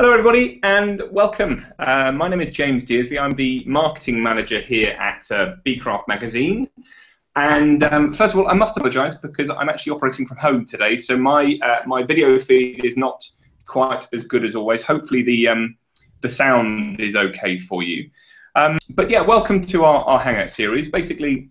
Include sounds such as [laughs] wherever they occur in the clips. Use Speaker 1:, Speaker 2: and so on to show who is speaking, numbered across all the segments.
Speaker 1: Hello, everybody, and welcome. Uh, my name is James Dearsley. I'm the marketing manager here at uh, Beecraft Magazine. And um, first of all, I must apologise because I'm actually operating from home today, so my uh, my video feed is not quite as good as always. Hopefully, the um, the sound is okay for you. Um, but yeah, welcome to our, our Hangout series. Basically,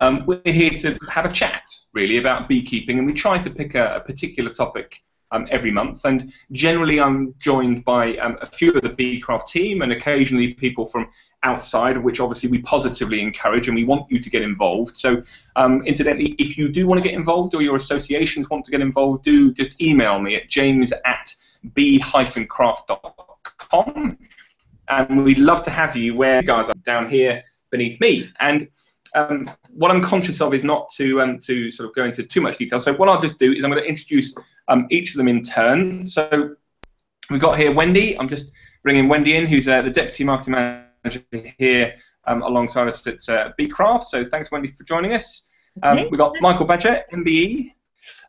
Speaker 1: um, we're here to have a chat, really, about beekeeping, and we try to pick a, a particular topic um, every month. And generally, I'm joined by um, a few of the Beecraft team and occasionally people from outside, of which obviously we positively encourage and we want you to get involved. So, um, incidentally, if you do want to get involved or your associations want to get involved, do just email me at james at bee-craft.com. And we'd love to have you where you guys are down here beneath me. And um, what I'm conscious of is not to um, to sort of go into too much detail. So what I'll just do is I'm going to introduce um, each of them in turn. So we've got here Wendy. I'm just bringing Wendy in, who's uh, the deputy marketing manager here um, alongside us at uh, Beecraft. So thanks, Wendy, for joining us. Um, we've got Michael Badger, MBE,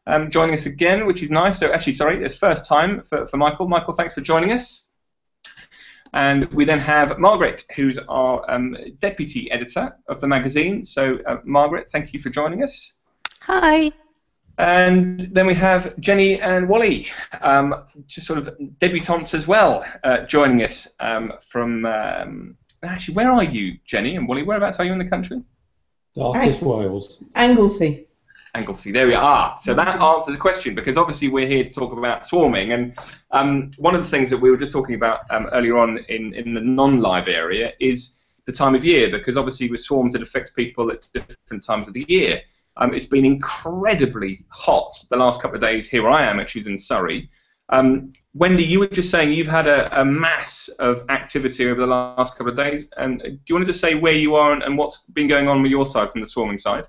Speaker 1: um, joining us again, which is nice. So actually, sorry, it's first time for, for Michael. Michael, thanks for joining us. And we then have Margaret, who's our um, deputy editor of the magazine. So, uh, Margaret, thank you for joining us.
Speaker 2: Hi.
Speaker 1: And then we have Jenny and Wally, um, just sort of debutantes as well, uh, joining us um, from. Um, actually, where are you, Jenny and Wally? Whereabouts are you in the country?
Speaker 3: Darkest Wales.
Speaker 4: Anglesey.
Speaker 1: Anglesey. There we are. So that answers the question because obviously we're here to talk about swarming, and um, one of the things that we were just talking about um, earlier on in, in the non-live area is the time of year because obviously with swarms it affects people at different times of the year. Um, it's been incredibly hot the last couple of days here I am, actually, in Surrey. Um, Wendy, you were just saying you've had a, a, mass of activity over the last couple of days, and do you want to just say where you are and, and what's been going on with your side from the swarming side?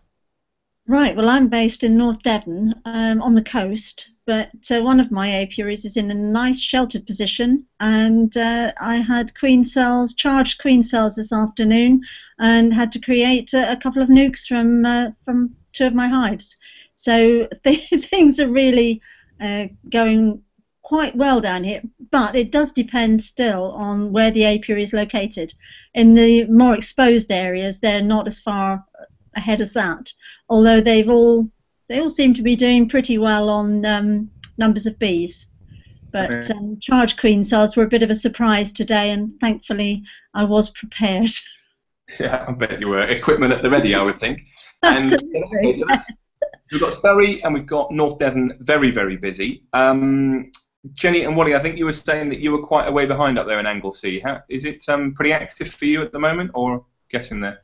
Speaker 2: Right, well, I'm based in North Devon um, on the coast, but uh, one of my apiaries is in a nice sheltered position, and uh, I had queen cells, charged queen cells this afternoon, and had to create a, a couple of nukes from uh, from two of my hives. So [laughs] th- things are really uh, going quite well down here, but it does depend still on where the apiary is located. In the more exposed areas, they're not as far ahead as that although they've all they all seem to be doing pretty well on um, numbers of bees. But um, charge queen cells were a bit of a surprise today, and thankfully I was prepared. [laughs]
Speaker 1: Yeah, I bet you were. Equipment at the ready, I would think.
Speaker 2: Absolutely.
Speaker 1: And, so, so we've got Surrey and we've got North Devon very, very busy. Um, Jenny and Wally, I think you were saying that you were quite a way behind up there in Anglesey. How, is it um, pretty active for you at the moment, or getting there?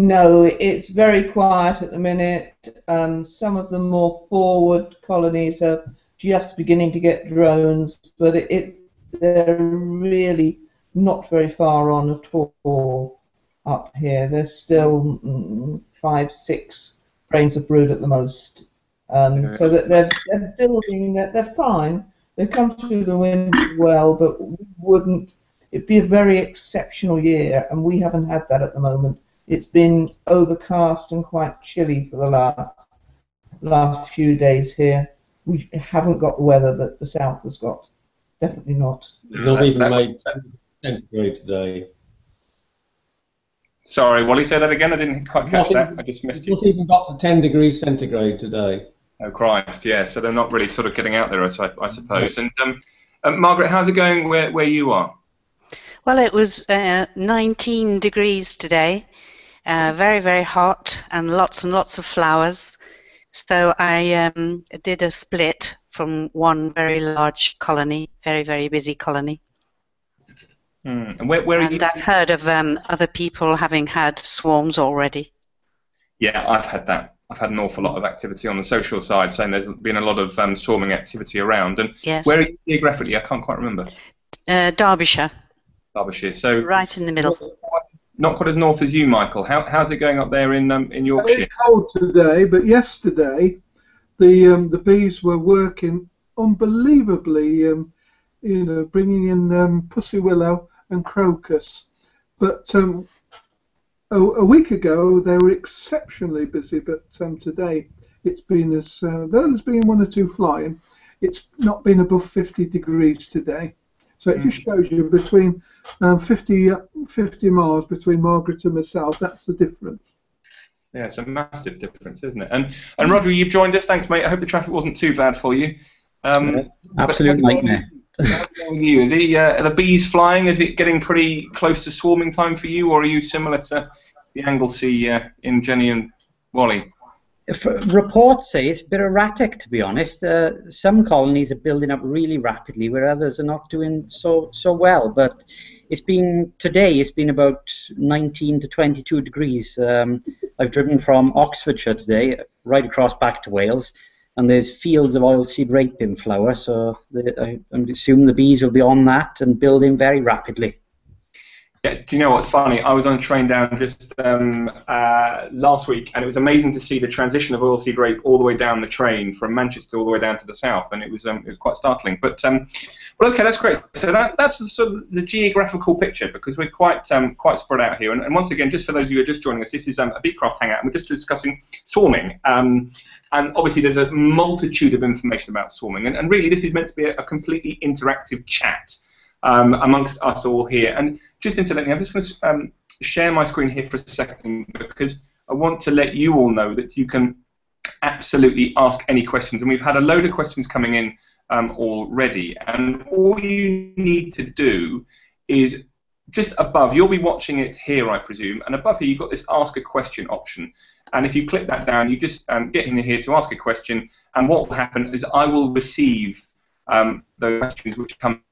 Speaker 4: No, it's very quiet at the minute. Um, some of the more forward colonies are just beginning to get drones, but it, it they're really not very far on at all up here. There's still mm, five, six frames of brood at the most. Um, so that they're, they're building, they're, they're fine. They come through the wind well, but we wouldn't. It'd be a very exceptional year, and we haven't had that at the moment. It's been overcast and quite chilly for the last last few days here. We haven't got the weather that the south has got. Definitely not.
Speaker 3: Not even made centigrade today.
Speaker 1: Sorry, will Wally, say that again. I didn't quite catch
Speaker 3: not
Speaker 1: that.
Speaker 3: Even,
Speaker 1: I just missed you.
Speaker 3: Not even got to 10 degrees centigrade today.
Speaker 1: Oh Christ, yeah. So they're not really sort of getting out there, I, I suppose. And um, uh, Margaret, how's it going where where you are?
Speaker 5: Well, it was uh, 19 degrees today, uh, very, very hot and lots and lots of flowers. So I um, did a split from one very large colony, very, very busy colony.
Speaker 1: Mm. And where, where
Speaker 5: and I've heard of um, other people having had swarms already.
Speaker 1: Yeah, I've had that. I've had an awful lot of activity on the social side, saying there's been a lot of um, swarming activity around. And
Speaker 5: yes.
Speaker 1: where are you geographically? I can't quite remember.
Speaker 5: Uh, Derbyshire.
Speaker 1: Derbyshire. So
Speaker 5: right in the middle
Speaker 1: not quite as north as you, Michael. How, how's it going up there in um, in Yorkshire?
Speaker 6: Very cold today, but yesterday the um, the bees were working unbelievably. Um, you know, bringing in um, pussy willow and crocus. But um, a, a, week ago they were exceptionally busy, but um, today it's been as uh, though there's been one or two flying. It's not been above 50 degrees today. So it just shows you between um, 50, 50 miles between Margaret and myself. That's the difference.
Speaker 1: Yeah, it's a massive difference, isn't it? And and Rodri, you've joined us. Thanks, mate. I hope the traffic wasn't too bad for you. Um,
Speaker 7: Absolute nightmare.
Speaker 1: you? The uh, the bees flying. Is it getting pretty close to swarming time for you, or are you similar to the Anglesey uh, in Jenny and Wally?
Speaker 7: Reports say it's a bit erratic, to be honest. Uh, some colonies are building up really rapidly, where others are not doing so so well. But it's been today. It's been about 19 to 22 degrees. Um, I've driven from Oxfordshire today, right across back to Wales, and there's fields of oilseed rape in flower. So the, I, I assume the bees will be on that and building very rapidly.
Speaker 1: Yeah, do you know what's funny? I was on a train down just um, uh, last week, and it was amazing to see the transition of oilseed rape all the way down the train from Manchester all the way down to the south, and it was um, it was quite startling. But um, well, okay, that's great. So that, that's sort of the geographical picture because we're quite um, quite spread out here. And, and, once again, just for those of you who are just joining us, this is um, a Beecraft Hangout, and we're just discussing swarming. Um, and obviously, there's a multitude of information about swarming, and, and really, this is meant to be a, a completely interactive chat um, amongst us all here. And just incidentally, I'm just want to um, share my screen here for a second because I want to let you all know that you can absolutely ask any questions. And we've had a load of questions coming in um, already. And all you need to do is just above, you'll be watching it here, I presume, and above here you've got this ask a question option. And if you click that down, you just um, get in here to ask a question, and what will happen is I will receive um, those questions which come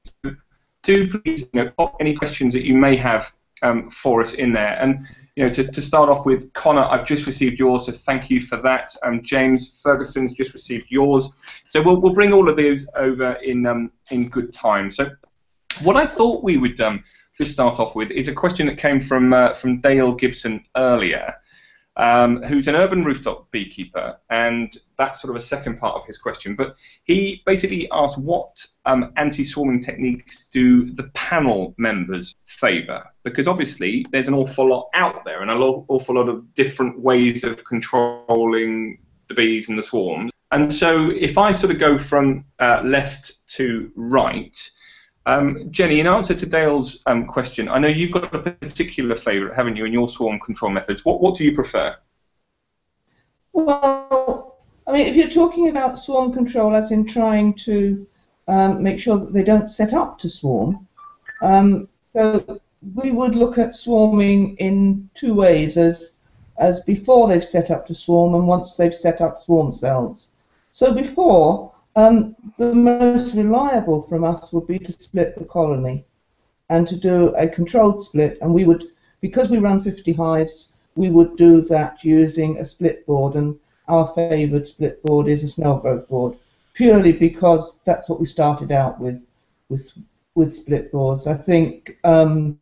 Speaker 1: do please you know, pop any questions that you may have um, for us in there. And you know, to, to start off with, Connor, I've just received yours, so thank you for that. Um, James Ferguson's just received yours. So we'll, we'll bring all of these over in um, in good time. So what I thought we would um, just start off with is a question that came from uh, from Dale Gibson earlier um, who's an urban rooftop beekeeper, and that's sort of a second part of his question. But he basically asked what um, anti-swarming techniques do the panel members favour? Because obviously there's an awful lot out there, and an awful lot of different ways of controlling the bees and the swarms. And so if I sort of go from uh, left to right, um, Jenny, in answer to Dale's um, question, I know you've got a particular favourite, haven't you, in your swarm control methods. What, what do you prefer?
Speaker 4: Well, I mean, if you're talking about swarm control as in trying to um, make sure that they don't set up to swarm, um, so we would look at swarming in two ways, as, as before they've set up to swarm and once they've set up swarm cells. So before, um, the most reliable from us would be to split the colony and to do a controlled split. And we would, because we run 50 hives, we would do that using a split board. And our favoured split board is a Snelgrove board, purely because that's what we started out with, with, with split boards. I think um,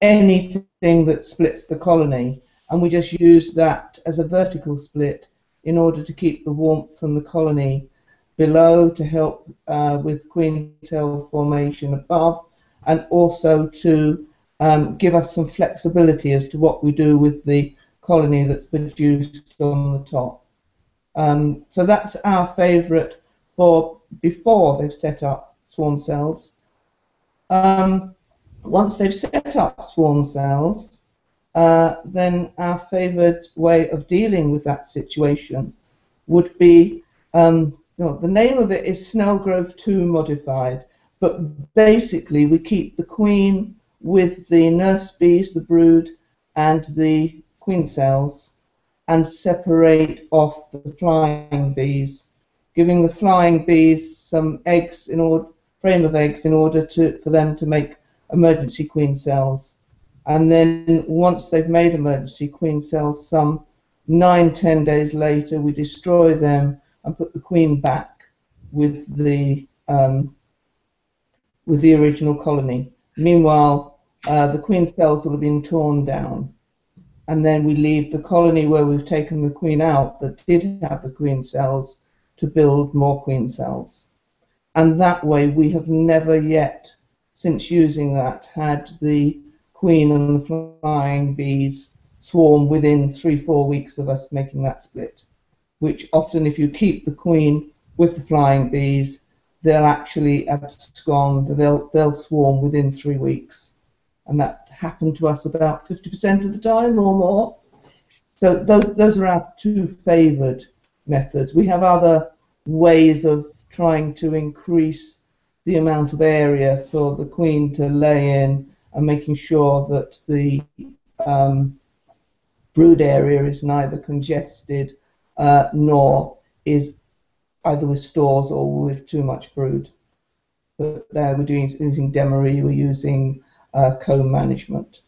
Speaker 4: anything that splits the colony, and we just use that as a vertical split in order to keep the warmth from the colony below to help uh, with queen cell formation above and also to um, give us some flexibility as to what we do with the colony that's produced on the top. Um, so that's our favourite for before they've set up swarm cells. Um, once they've set up swarm cells, uh, then our favourite way of dealing with that situation would be um, no, the name of it is Snelgrove 2 modified, but basically we keep the queen with the nurse bees, the brood, and the queen cells, and separate off the flying bees, giving the flying bees some eggs in order frame of eggs in order to for them to make emergency queen cells. And then once they've made emergency queen cells, some nine, ten days later, we destroy them and put the queen back with the um, with the original colony. Meanwhile, uh, the queen cells will have been torn down, and then we leave the colony where we've taken the queen out that did have the queen cells to build more queen cells. And that way, we have never yet, since using that, had the queen and the flying bees swarm within three, four weeks of us making that split which often, if you keep the queen with the flying bees, they'll actually abscond. They'll they'll swarm within three weeks, and that happened to us about 50% of the time or more. So those those are our two favoured methods. We have other ways of trying to increase the amount of area for the queen to lay in and making sure that the um, brood area is neither congested uh, nor is either with stores or with too much brood. But there we're doing using Demaree, we're using uh, comb management.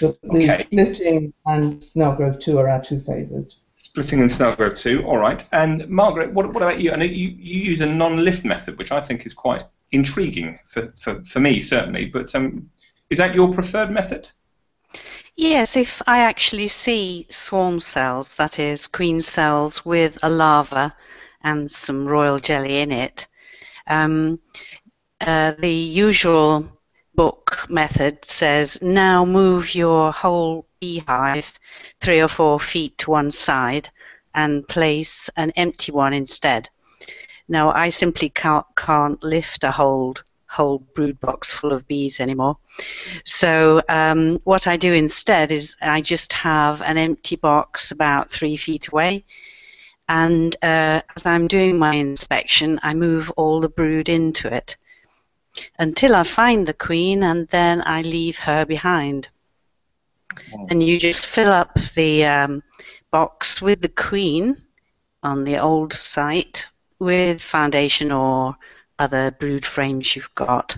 Speaker 4: But the
Speaker 1: Okay.
Speaker 4: splitting and Snelgrove 2 are our two favourites.
Speaker 1: Splitting and Snelgrove 2, All right. And Margaret, what, what about you? I know you, you use a non-lift method, which I think is quite intriguing for, for, for me certainly. But um, is that your preferred method?
Speaker 5: Yes, if I actually see swarm cells, that is, queen cells with a larva and some royal jelly in it, um, uh, the usual book method says now move your whole beehive three or four feet to one side and place an empty one instead. Now, I simply can't, can't lift a whole, whole brood box full of bees anymore. So um, what I do instead is I just have an empty box about three feet away, and uh, as I'm doing my inspection, I move all the brood into it until I find the queen, and then I leave her behind. And you just fill up the um, box with the queen on the old site with foundation or other brood frames you've got.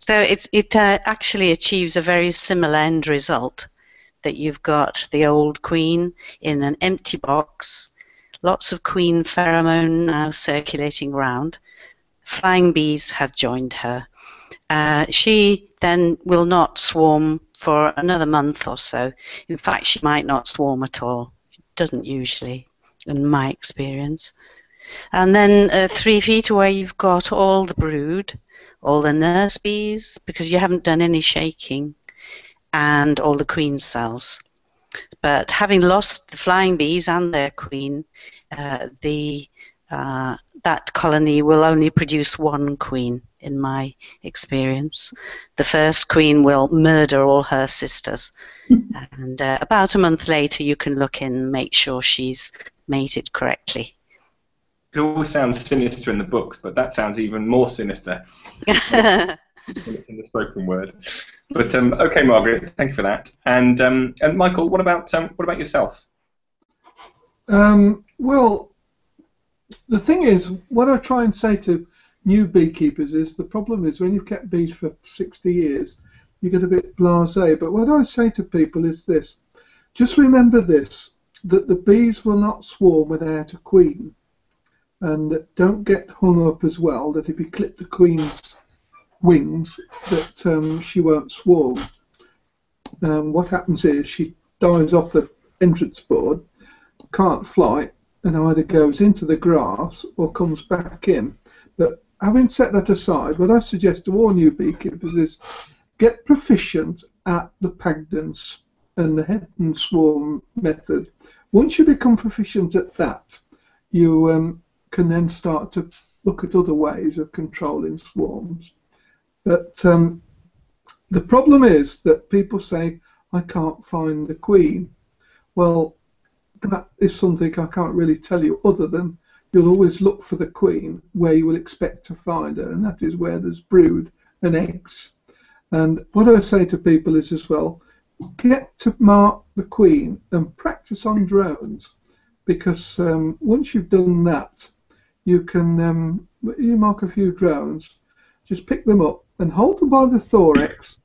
Speaker 5: So it uh, actually achieves a very similar end result that you've got the old queen in an empty box, lots of queen pheromone now circulating around. Flying bees have joined her. Uh, she then will not swarm for another month or so. In fact, she might not swarm at all. She doesn't usually, in my experience. And then uh, three feet away, you've got all the brood, all the nurse bees, because you haven't done any shaking, and all the queen cells. But having lost the flying bees and their queen, uh, the uh, that colony will only produce one queen, in my experience. The first queen will murder all her sisters, [laughs] and uh, about a month later, you can look in and make sure she's mated correctly.
Speaker 1: It always sounds sinister in the books, but that sounds even more sinister [laughs] when it's in the spoken word. But um, okay, Margaret, thank you for that. And um, and Michael, what about um, what about yourself?
Speaker 6: Um, well, the thing is, what I try and say to new beekeepers is the problem is when you've kept bees for 60 years, you get a bit blasé. But what I say to people is this just remember this that the bees will not swarm without a queen. And don't get hung up as well that if you clip the queen's wings, that um, she won't swarm. Um, what happens is she dives off the entrance board, can't fly, and either goes into the grass or comes back in. But having set that aside, what I suggest to all new beekeepers is get proficient at the Pagdens and the head and swarm method. Once you become proficient at that, you um, can then start to look at other ways of controlling swarms. But um, the problem is that people say, I can't find the queen. Well, that is something I can't really tell you other than you'll always look for the queen where you will expect to find her, and that is where there's brood and eggs. And what I say to people is as well, get to mark the queen and practice on drones, because um, once you've done that, you can um, you mark a few drones, just pick them up and hold them by the thorax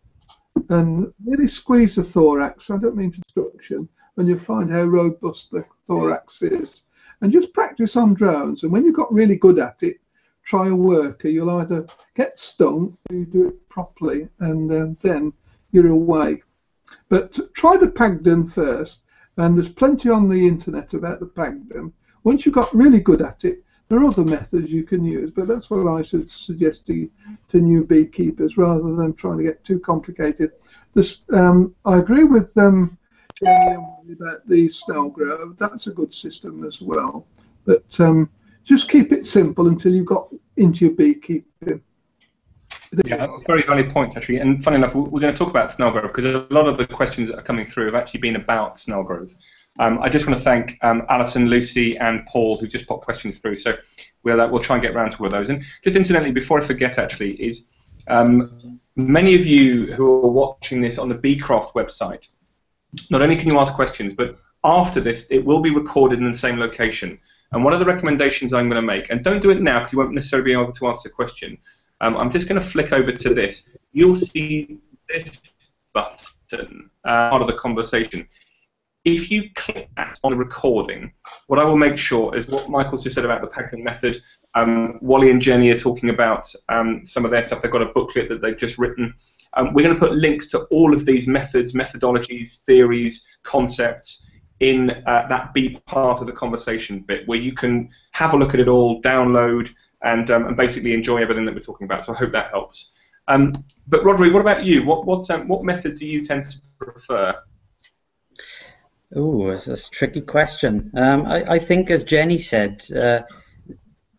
Speaker 6: and really squeeze the thorax. I don't mean destruction, and you'll find how robust the thorax is. And just practice on drones. And when you've got really good at it, try a worker. You'll either get stung or you do it properly, and uh, then you're away. But try the Pagden first, and there's plenty on the internet about the Pagden. Once you've got really good at it, there are other methods you can use, but that's what I should suggest to, to new beekeepers rather than trying to get too complicated. This, um, I agree with um, about the Snelgrove. That's a good system as well. But um, just keep it simple until you've got into your beekeeping.
Speaker 1: Yeah, that's a very valid point actually. And funny enough, we're going to talk about snail Snelgrove because a lot of the questions that are coming through have actually been about snail Snelgrove. Um, I just want to thank um, Alison, Lucy, and Paul who just popped questions through. So we'll uh, we'll try and get around to all of those. And just incidentally, before I forget, actually, is um, many of you who are watching this on the Beecraft website, not only can you ask questions, but after this, it will be recorded in the same location. And one of the recommendations I'm going to make, and don't do it now because you won't necessarily be able to answer the question. Um, I'm just going to flick over to this. You'll see this button, uh, part of the conversation. If you click that on the recording, what I will make sure is what Michael's just said about the Pagden method. Um, Wally and Jenny are talking about um, some of their stuff. They've got a booklet that they've just written. Um, we're going to put links to all of these methods, methodologies, theories, concepts in uh, that be part of the conversation bit where you can have a look at it all, download, and, um, and basically enjoy everything that we're talking about. So I hope that helps. Um, but Rodri, what about you? What what um, what method do you tend to prefer?
Speaker 7: Oh, that's a tricky question. Um, I, I, think, as Jenny said, uh,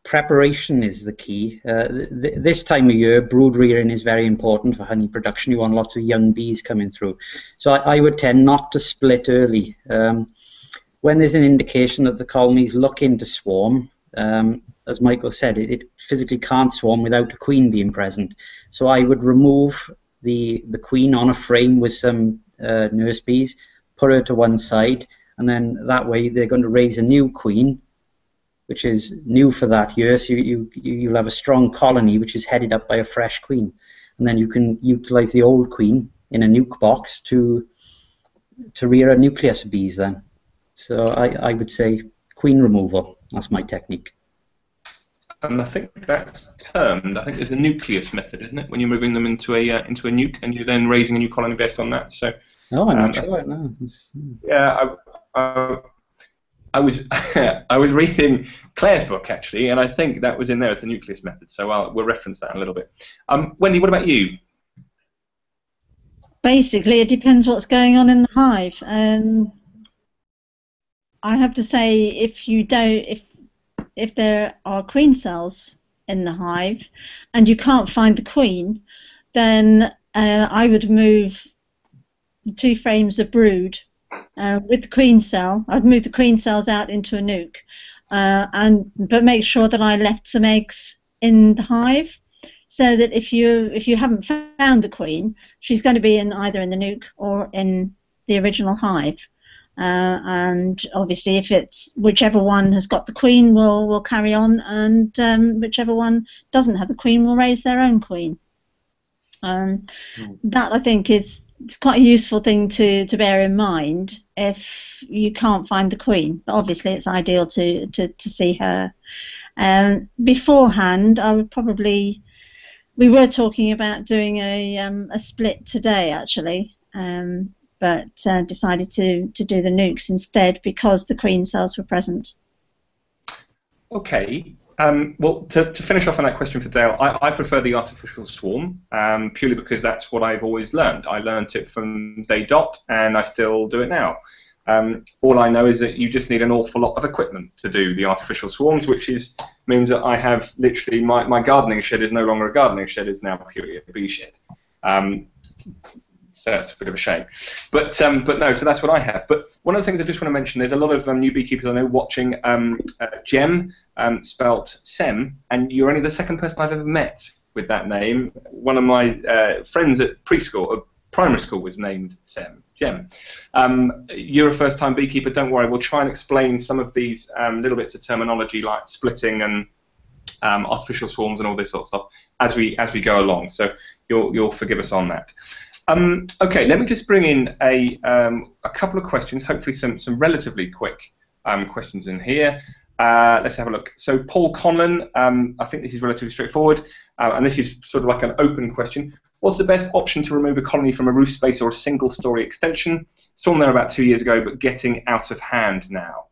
Speaker 7: preparation is the key. Uh, th this time of year, brood rearing is very important for honey production. You want lots of young bees coming through. So I, I would tend not to split early. Um, when there's an indication that the colony's looking to swarm, um, as Michael said, it, it, physically can't swarm without a queen being present. So I would remove the the queen on a frame with some uh, nurse bees, put her to one side, and then that way they're going to raise a new queen, which is new for that year. So you, you you'll have a strong colony which is headed up by a fresh queen, and then you can utilize the old queen in a nuke box to to rear a nucleus of bees. Then, so I I would say queen removal. That's my technique.
Speaker 1: And I think that's termed. I think there's a nucleus method, isn't it? When you're moving them into a uh, into a nuke, and you're then raising a new colony based on that. So.
Speaker 7: No, I'm um, not sure. No.
Speaker 1: Yeah, I, I, I was [laughs] I was reading Claire's book actually, and I think that was in there. It's a nucleus method, so I'll, we'll reference that in a little bit. Um, Wendy, what about you?
Speaker 2: Basically, it depends what's going on in the hive. Um, I have to say, if you don't, if if there are queen cells in the hive and you can't find the queen, then uh, I would move two frames of brood uh, with the queen cell. I'd move the queen cells out into a nuke, uh, and but make sure that I left some eggs in the hive, so that if you if you haven't found the queen, she's going to be in either in the nuke or in the original hive. Uh, and obviously, if it's whichever one has got the queen, will will carry on, and um, whichever one doesn't have the queen will raise their own queen. Um, mm. That I think is it's quite a useful thing to, to bear in mind if you can't find the queen. But obviously, it's ideal to to, to see her. Um, beforehand, I would probably we were talking about doing a um, a split today actually. Um, but uh, decided to, to do the nukes instead because the queen cells were present.
Speaker 1: Okay. Um, well, to, to finish off on that question for Dale, I, I prefer the artificial swarm um, purely because that's what I've always learned. I learned it from day dot, and I still do it now. Um, all I know is that you just need an awful lot of equipment to do the artificial swarms, which is means that I have literally my, my gardening shed is no longer a gardening shed; is now purely a bee shed. So that's a bit of a shame. But um, but no, so that's what I have. But one of the things I just want to mention, there's a lot of um, new beekeepers I know watching um, uh, Gem, um, spelt Sem, and you're only the second person I've ever met with that name. One of my uh, friends at preschool, or primary school, was named Sem. Gem. Um, you're a first-time beekeeper. Don't worry, we'll try and explain some of these um, little bits of terminology like splitting and um, artificial swarms and all this sort of stuff as we as we go along. So you'll you'll forgive us on that. Um, okay, let me just bring in a, um, a couple of questions, hopefully some, some relatively quick um, questions in here. Uh, let's have a look. So Paul Conlon, um, I think this is relatively straightforward, uh, and this is sort of like an open question. What's the best option to remove a colony from a roof space or a single story extension? Storm there about two years ago, but getting out of hand now.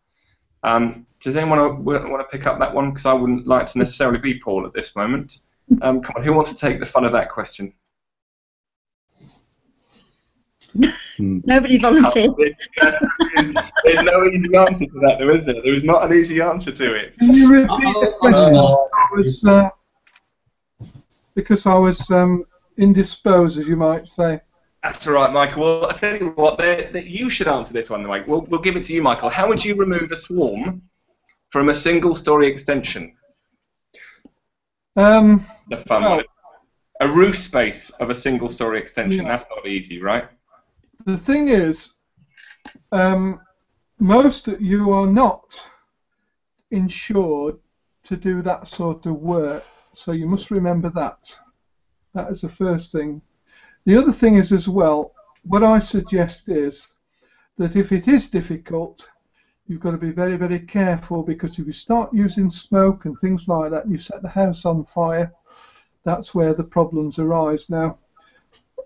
Speaker 1: Um, does anyone want to pick up that one? Because I wouldn't like to necessarily be Paul at this moment. Um, come on, who wants to take the fun of that question?
Speaker 2: Nobody volunteered.
Speaker 1: There's no easy answer to that, though, is there? There is not an easy answer to it.
Speaker 6: Can you repeat the question?
Speaker 1: Uh,
Speaker 6: was, uh, because I was um, indisposed, as you might say.
Speaker 1: That's all right, Michael. Well, I tell you what, they're, they're, you should answer this one, Mike. We'll, we'll give it to you, Michael. How would you remove a swarm from a single-story extension?
Speaker 6: Um,
Speaker 1: The fun
Speaker 6: well,
Speaker 1: one. A roof space of a single-story extension.
Speaker 6: Yeah.
Speaker 1: That's not easy, right?
Speaker 6: The thing is, um, most of you are not insured to do that sort of work, so you must remember that. That is the first thing. The other thing is as well, what I suggest is that if it is difficult, you've got to be very, very careful because if you start using smoke and things like that, you set the house on fire, that's where the problems arise. Now,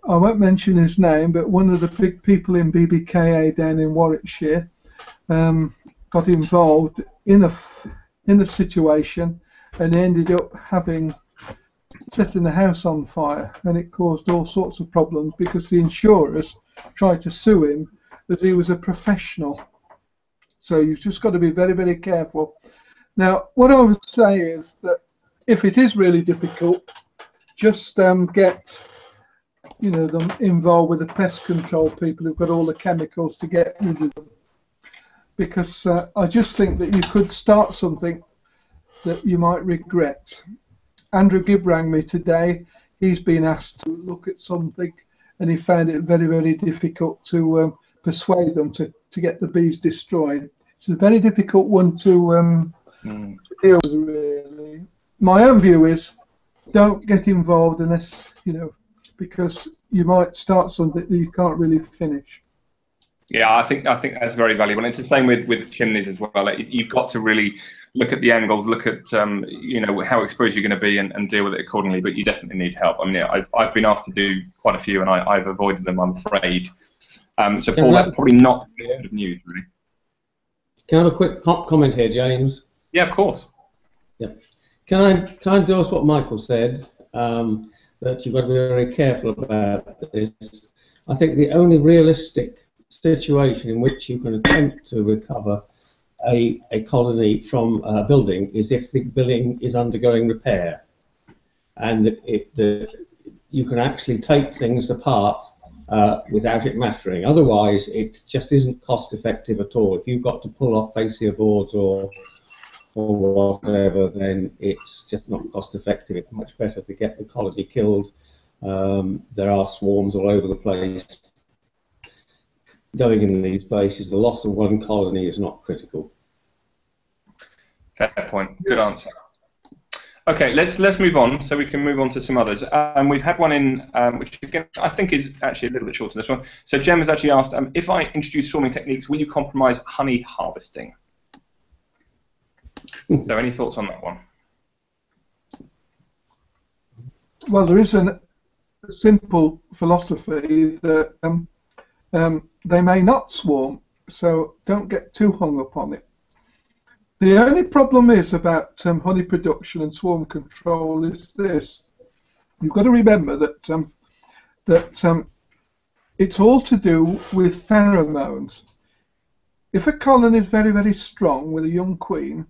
Speaker 6: I won't mention his name, but one of the big people in BBKA down in Warwickshire um, got involved in a in a situation and ended up having setting the house on fire, and it caused all sorts of problems because the insurers tried to sue him as he was a professional. So you've just got to be very, very careful. Now, what I would say is that if it is really difficult, just um, get you know them involved with the pest control people who've got all the chemicals to get rid of them. Because uh, I just think that you could start something that you might regret. Andrew Gibb rang me today. He's been asked to look at something, and he found it very, very difficult to um, persuade them to, to get the bees destroyed. It's a very difficult one to um,
Speaker 1: Mm.
Speaker 6: deal with, really. My own view is don't get involved unless, you know, because you might start something that you can't really finish.
Speaker 1: Yeah, I think I think that's very valuable. And it's the same with, with chimneys as well. Like, you've got to really look at the angles, look at um, you know how exposed you're going to be, and, and deal with it accordingly. But you definitely need help. I mean, I've, I've been asked to do quite a few, and I, I've avoided them. I'm afraid. Um, so, Paul, that's probably not the best bit of news, really.
Speaker 3: Can I have a quick co- comment here, James?
Speaker 1: Yeah, of course. Yeah.
Speaker 3: Can I can I endorse what Michael said? Um, that you've got to be very careful about this. I think the only realistic situation in which you can attempt to recover a, a colony from a building is if the building is undergoing repair, and it, the, you can actually take things apart uh, without it mattering. Otherwise, it just isn't cost effective at all. If you've got to pull off fascia boards or or whatever, then it's just not cost effective. It's much better to get the colony killed. Um, there are swarms all over the place going in these places. The loss of one colony is not critical.
Speaker 1: Fair point. Good answer. Okay, let's let's move on so we can move on to some others. Um, we've had one in um, which again I think is actually a little bit shorter than this one. So Jem has actually asked, um, if I introduce swarming techniques, will you compromise honey harvesting? So any thoughts on that one?
Speaker 6: Well, there is a simple philosophy that um, um, they may not swarm, so don't get too hung up on it. The only problem is about um, honey production and swarm control is this. You've got to remember that um, that um, it's all to do with pheromones. If a colony is very, very strong with a young queen,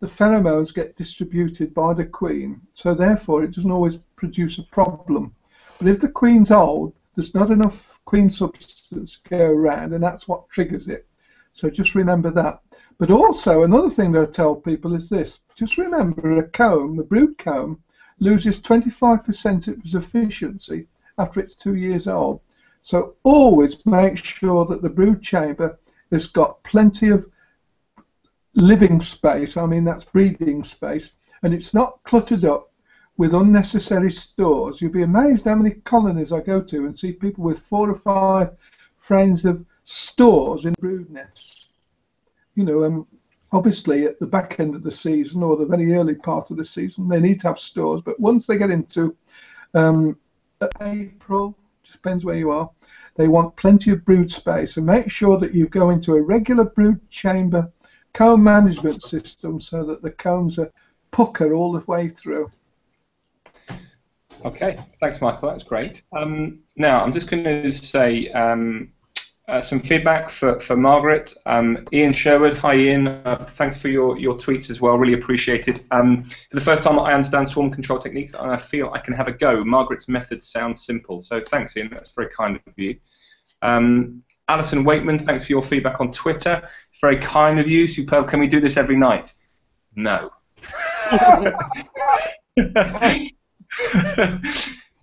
Speaker 6: the pheromones get distributed by the queen, so therefore it doesn't always produce a problem. But if the queen's old, there's not enough queen substance to go around, and that's what triggers it. So just remember that. But also, another thing that I tell people is this just remember a comb, a brood comb, loses 25% of its efficiency after it's two years old. So always make sure that the brood chamber has got plenty of living space, I mean that's breeding space, and it's not cluttered up with unnecessary stores. You'll be amazed how many colonies I go to and see people with four or five frames of stores in brood nests. You know, um, obviously at the back end of the season or the very early part of the season, they need to have stores, but once they get into um, April, depends where you are, they want plenty of brood space and make sure that you go into a regular brood chamber comb management system so that the combs are pucker all the way through.
Speaker 1: Okay, thanks, Michael. That's great. Um, now I'm just going to say um, uh, some feedback for, for Margaret. Um, Ian Sherwood, hi Ian, uh, thanks for your, your tweets as well, really appreciated. Um, for the first time I understand swarm control techniques and I feel I can have a go. Margaret's method sounds simple, so thanks Ian, that's very kind of you. Um, Alison Wakeman, thanks for your feedback on Twitter. Very kind of you, superb. Can we do this every night? No. [laughs]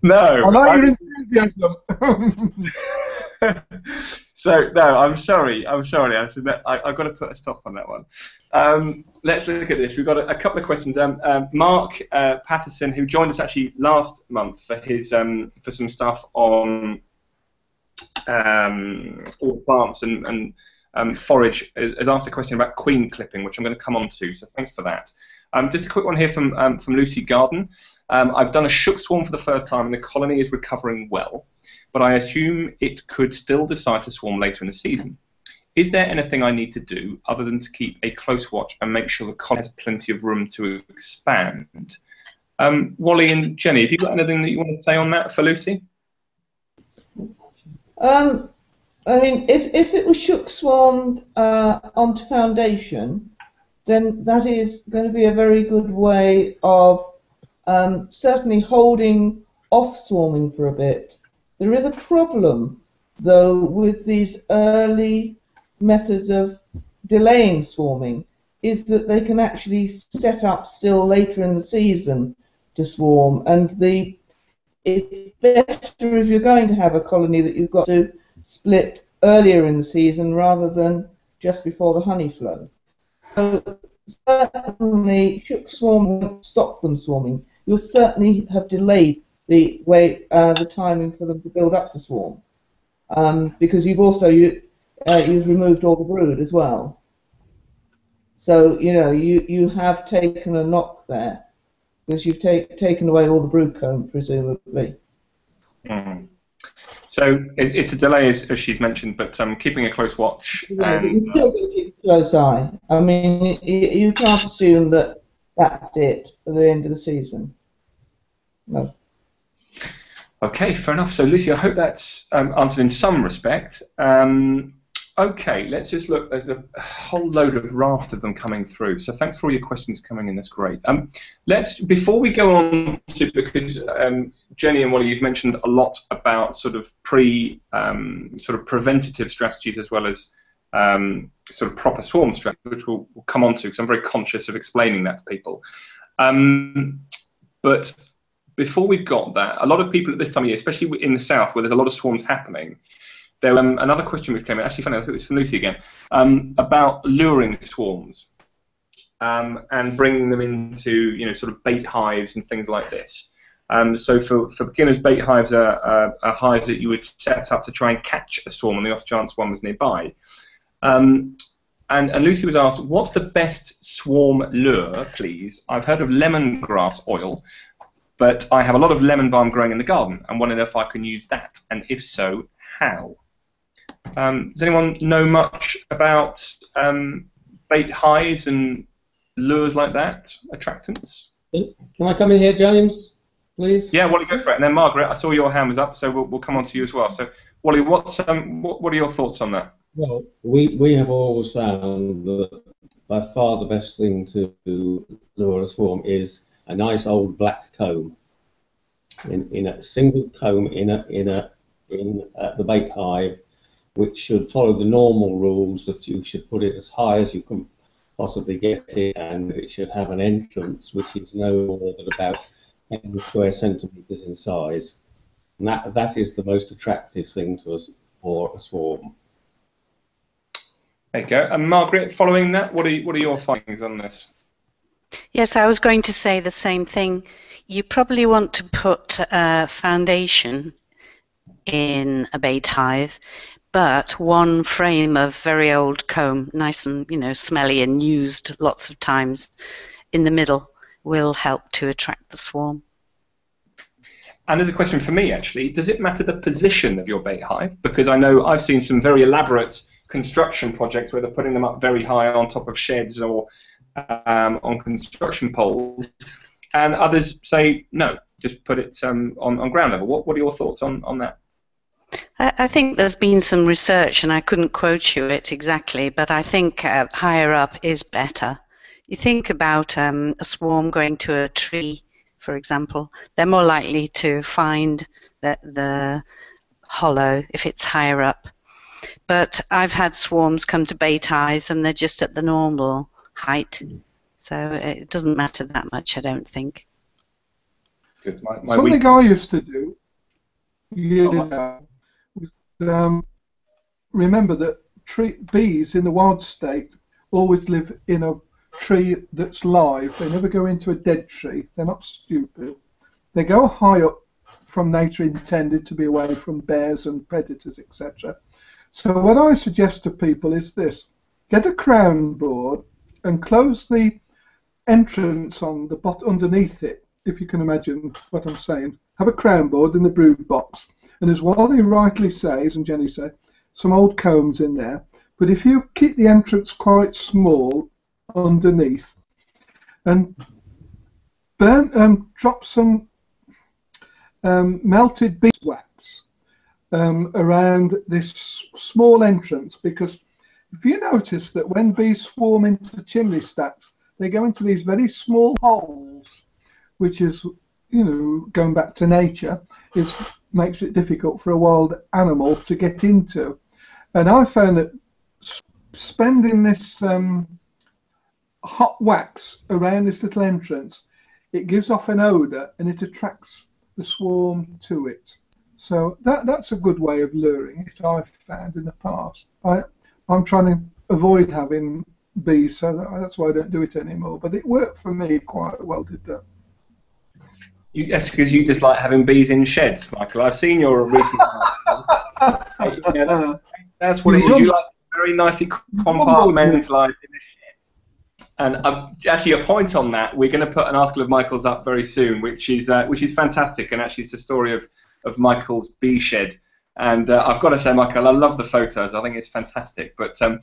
Speaker 1: no.
Speaker 6: I like your enthusiasm. [laughs]
Speaker 1: so no, I'm sorry. I'm sorry. I, I've got to put a stop on that one. Um, let's look at this. We've got a, a couple of questions. Um, uh, Mark uh, Patterson, who joined us actually last month for his um, for some stuff on um, all plants and, and um, forage, has asked a question about queen clipping, which I'm going to come on to. So thanks for that. Um, just a quick one here from um, from Lucy Garden. Um, I've done a shook swarm for the first time, and the colony is recovering well, but I assume it could still decide to swarm later in the season. Is there anything I need to do other than to keep a close watch and make sure the colony has plenty of room to expand? Um, Wally and Jenny, have you got anything that you want to say on that for Lucy?
Speaker 4: Um, I mean, if, if it was shook swarmed uh, onto foundation, then that is going to be a very good way of um, certainly holding off swarming for a bit. There is a problem, though, with these early methods of delaying swarming, is that they can actually set up still later in the season to swarm, and the it's better if you're going to have a colony that you've got to split earlier in the season rather than just before the honey flow. So certainly, shook swarm won't stop them swarming. You'll certainly have delayed the way uh, the timing for them to build up the swarm, um, because you've also you, uh, you've removed all the brood as well. So you know you you have taken a knock there because you've take, taken away all the brood comb, presumably.
Speaker 1: Mm. So it, it's a delay, as, as, she's mentioned, but um, keeping a close watch.
Speaker 4: Yeah, and, but you still got to keep a close eye. I mean, you, you, can't assume that that's it for the end of the season. No.
Speaker 1: Okay, fair enough. So, Lucy, I hope that's um, answered in some respect. Um, Okay, let's just look. There's a whole load of raft of them coming through. So thanks for all your questions coming in. That's great. Um, let's before we go on to because um, Jenny and Wally, you've mentioned a lot about sort of pre um, sort of preventative strategies as well as um, sort of proper swarm strategies, which we'll, we'll come on to because I'm very conscious of explaining that to people. Um, but before we've got that, a lot of people at this time of year, especially in the south where there's a lot of swarms happening there was um, another question which came in, actually funny, I think it was from Lucy again, um, about luring swarms um, and bringing them into, you know, sort of bait hives and things like this. Um, so for, for beginners, bait hives are, are, are, hives that you would set up to try and catch a swarm on the off chance one was nearby. Um, and, and, Lucy was asked, what's the best swarm lure, please? I've heard of lemongrass oil, but I have a lot of lemon balm growing in the garden and wondering if I can use that, and if so, how? Um, does anyone know much about um, bait hives and lures like that, attractants?
Speaker 3: Can I come in here, James, please?
Speaker 1: Yeah, Wally, go for it. And then Margaret, I saw your hand was up, so we'll, we'll come on to you as well. So, Wally, what's, um, what, what are your thoughts on that?
Speaker 3: Well, we, we have always found that by far the best thing to lure a swarm is a nice old black comb. In, in a single comb in a in a in uh, the bait hive which should follow the normal rules that you should put it as high as you can possibly get it and it should have an entrance which is no more than about 10 square centimetres in size. And that, that is the most attractive thing to us for a swarm.
Speaker 1: There you go. And Margaret, following that, what are, you, what are your findings on this?
Speaker 5: Yes, I was going to say the same thing. You probably want to put a foundation in a bait hive but one frame of very old comb, nice and you know smelly and used lots of times, in the middle will help to attract the swarm.
Speaker 1: And there's a question for me actually. Does it matter the position of your bait hive? Because I know I've seen some very elaborate construction projects where they're putting them up very high on top of sheds or um, on construction poles, and others say no, just put it um, on, on ground level. What, what are your thoughts on, on that?
Speaker 5: I, I think there's been some research, and I couldn't quote you it exactly, but I think uh, higher up is better. You think about um, a swarm going to a tree, for example, they're more likely to find the, the hollow if it's higher up. But I've had swarms come to bait eyes and they're just at the normal height. So it doesn't matter that much, I don't think.
Speaker 1: Good. My, my
Speaker 6: Something
Speaker 1: week-
Speaker 6: I used to do years ago was um, remember that tree, bees in the wild state always live in a tree that's live. They never go into a dead tree. They're not stupid. They go high up from nature intended to be away from bears and predators, etc. So what I suggest to people is this: get a crown board and close the entrance on the bot underneath it, if you can imagine what I'm saying. Have a crown board in the brood box, and as Wally rightly says, and Jenny said, some old combs in there. But if you keep the entrance quite small underneath, and burn, um, drop some um, melted beeswax um, around this small entrance, because if you notice that when bees swarm into chimney stacks, they go into these very small holes, which is, you know, going back to nature, is makes it difficult for a wild animal to get into. And I found that spending this um, hot wax around this little entrance, it gives off an odour and it attracts the swarm to it. So that that's a good way of luring it. I've found in the past. I I'm trying to avoid having bees, so that, that's why I don't do it anymore. But it worked for me quite well. Did that?
Speaker 1: You, that's because you just like having bees in sheds, Michael. I've seen your recent. Yeah, [laughs] [laughs] that's what it is. You like very nicely compartmentalised in a shed. And um, actually, a point on that, we're going to put an article of Michael's up very soon, which is uh, which is fantastic, and actually, it's the story of of Michael's bee shed. And uh, I've got to say, Michael, I love the photos. I think it's fantastic. But um,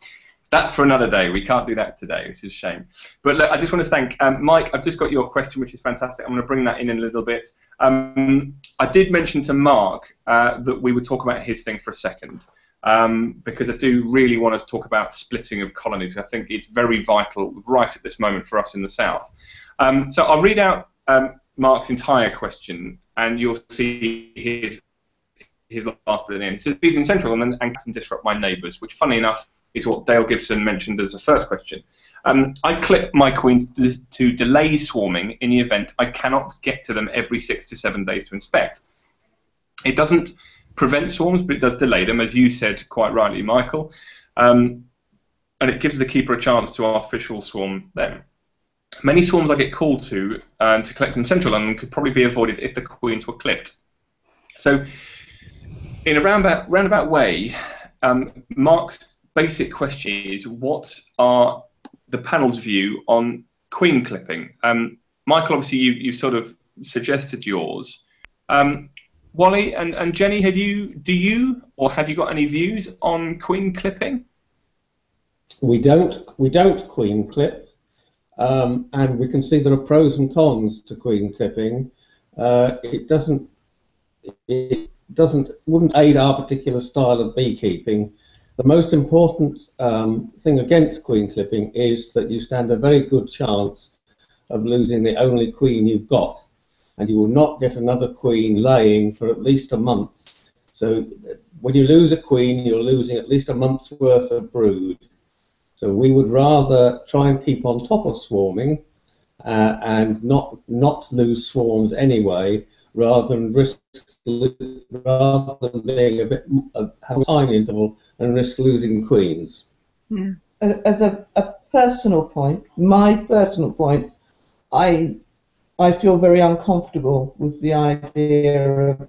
Speaker 1: that's for another day. We can't do that today, which is a shame. But look, I just want to thank um, Mike. I've just got your question, which is fantastic. I'm going to bring that in in a little bit. Um, I did mention to Mark uh, that we would talk about his thing for a second. Um, because I do really want to talk about splitting of colonies. I think it's very vital right at this moment for us in the south. Um, so I'll read out um, Mark's entire question, and you'll see his his last bit in. He says, bees in central and, and disrupt my neighbours, which, funny enough, is what Dale Gibson mentioned as the first question. Um, I clip my queens to, to delay swarming in the event I cannot get to them every six to seven days to inspect. It doesn't prevent swarms, but it does delay them, as you said quite rightly, Michael. Um, and it gives the keeper a chance to artificial swarm them. Many swarms I get called to um, to collect in central London could probably be avoided if the queens were clipped. So, in a roundabout, roundabout way, um, Mark's basic question is what are the panel's view on queen clipping? Um, Michael, obviously, you, you sort of suggested yours. Um, Wally and, and Jenny, have you do you or have you got any views on queen clipping?
Speaker 3: We don't we don't queen clip, um, and we can see there are pros and cons to queen clipping. Uh, it doesn't it doesn't wouldn't aid our particular style of beekeeping. The most important um, thing against queen clipping is that you stand a very good chance of losing the only queen you've got, and you will not get another queen laying for at least a month. So when you lose a queen, you're losing at least a month's worth of brood. So we would rather try and keep on top of swarming uh, and not not lose swarms anyway, rather than risk rather than being a bit uh, have a tiny interval and risk losing queens.
Speaker 4: as a, a personal point, my personal point, I I feel very uncomfortable with the idea of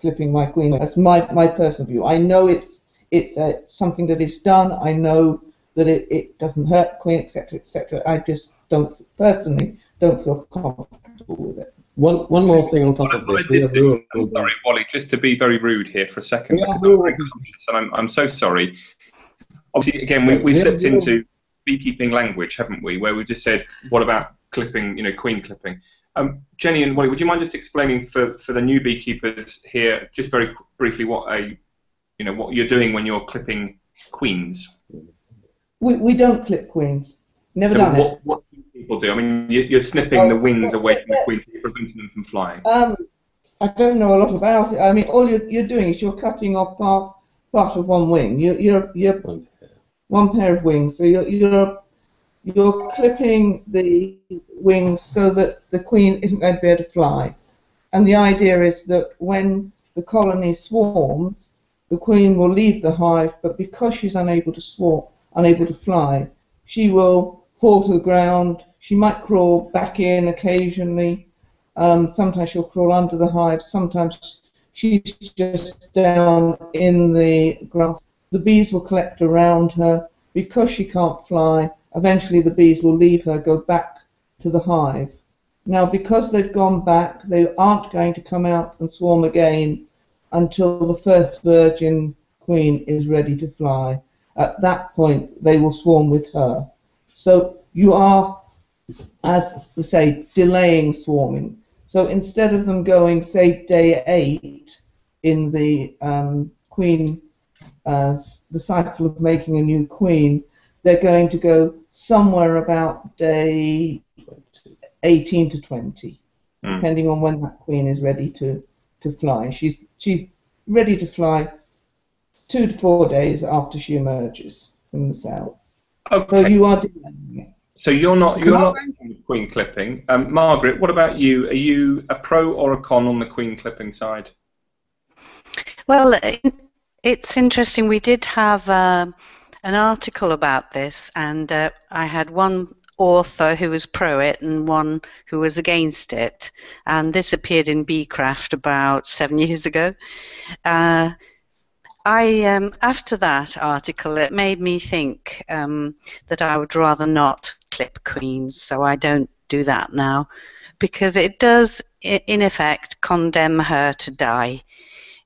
Speaker 4: clipping my queen. That's my, my personal view. I know it's it's uh, something that is done. I know that it, it doesn't hurt queen, etc., etc. I just don't personally don't feel comfortable with it.
Speaker 3: One one more thing on top of this, we have rural
Speaker 1: I'm sorry, Wally, just to be very rude here for a second,
Speaker 3: Yeah,
Speaker 1: because I'm
Speaker 3: rural.
Speaker 1: very conscious, and I'm, I'm so sorry. Obviously, again, we, we slipped into beekeeping language, haven't we? Where we just said, what about clipping, you know, queen clipping? Um, Jenny and Wally, would you mind just explaining for, for the new beekeepers here, just very briefly, what a you know what you're doing when you're clipping queens.
Speaker 4: We, we don't clip queens. Never
Speaker 1: So
Speaker 4: done
Speaker 1: what,
Speaker 4: it.
Speaker 1: what people do? I mean, you- you're snipping
Speaker 4: Well,
Speaker 1: the wings
Speaker 4: yeah,
Speaker 1: away from the queen, so you're preventing them from flying.
Speaker 4: Um, I don't know a lot about it. I mean, all you're, you're doing is you're cutting off part part of one wing. You, you're you're
Speaker 3: One pair.
Speaker 4: one pair of wings. So you're you're you're clipping the wings so that the queen isn't going to be able to fly. And the idea is that when the colony swarms, the queen will leave the hive, but because she's unable to swarm, unable to fly, she will fall to the ground. She might crawl back in occasionally. Um, sometimes she'll crawl under the hive. Sometimes she's just down in the grass. The bees will collect around her. Because she can't fly, eventually the bees will leave her, go back to the hive. Now, because they've gone back, they aren't going to come out and swarm again until the first virgin queen is ready to fly. At that point, they will swarm with her. So you are, as we say, delaying swarming. So instead of them going, say, day eight in the um, queen, uh, the cycle of making a new queen, they're going to go somewhere about day 18 to 20,
Speaker 1: Mm.
Speaker 4: depending on when that queen is ready to, to fly. She's, she's ready to fly two to four days after she emerges from the cell. So you are delaying it.
Speaker 1: So you're not you're not queen clipping. Um, Margaret, what about you? Are you a pro or a con on the queen clipping side?
Speaker 5: Well, it's interesting. We did have um, an article about this, and uh, I had one author who was pro it and one who was against it. And this appeared in Beecraft about seven [laughs] years ago. Uh, I um, after that article, it made me think um, that I would rather not clip queens, so I don't do that now, because it does, in effect, condemn her to die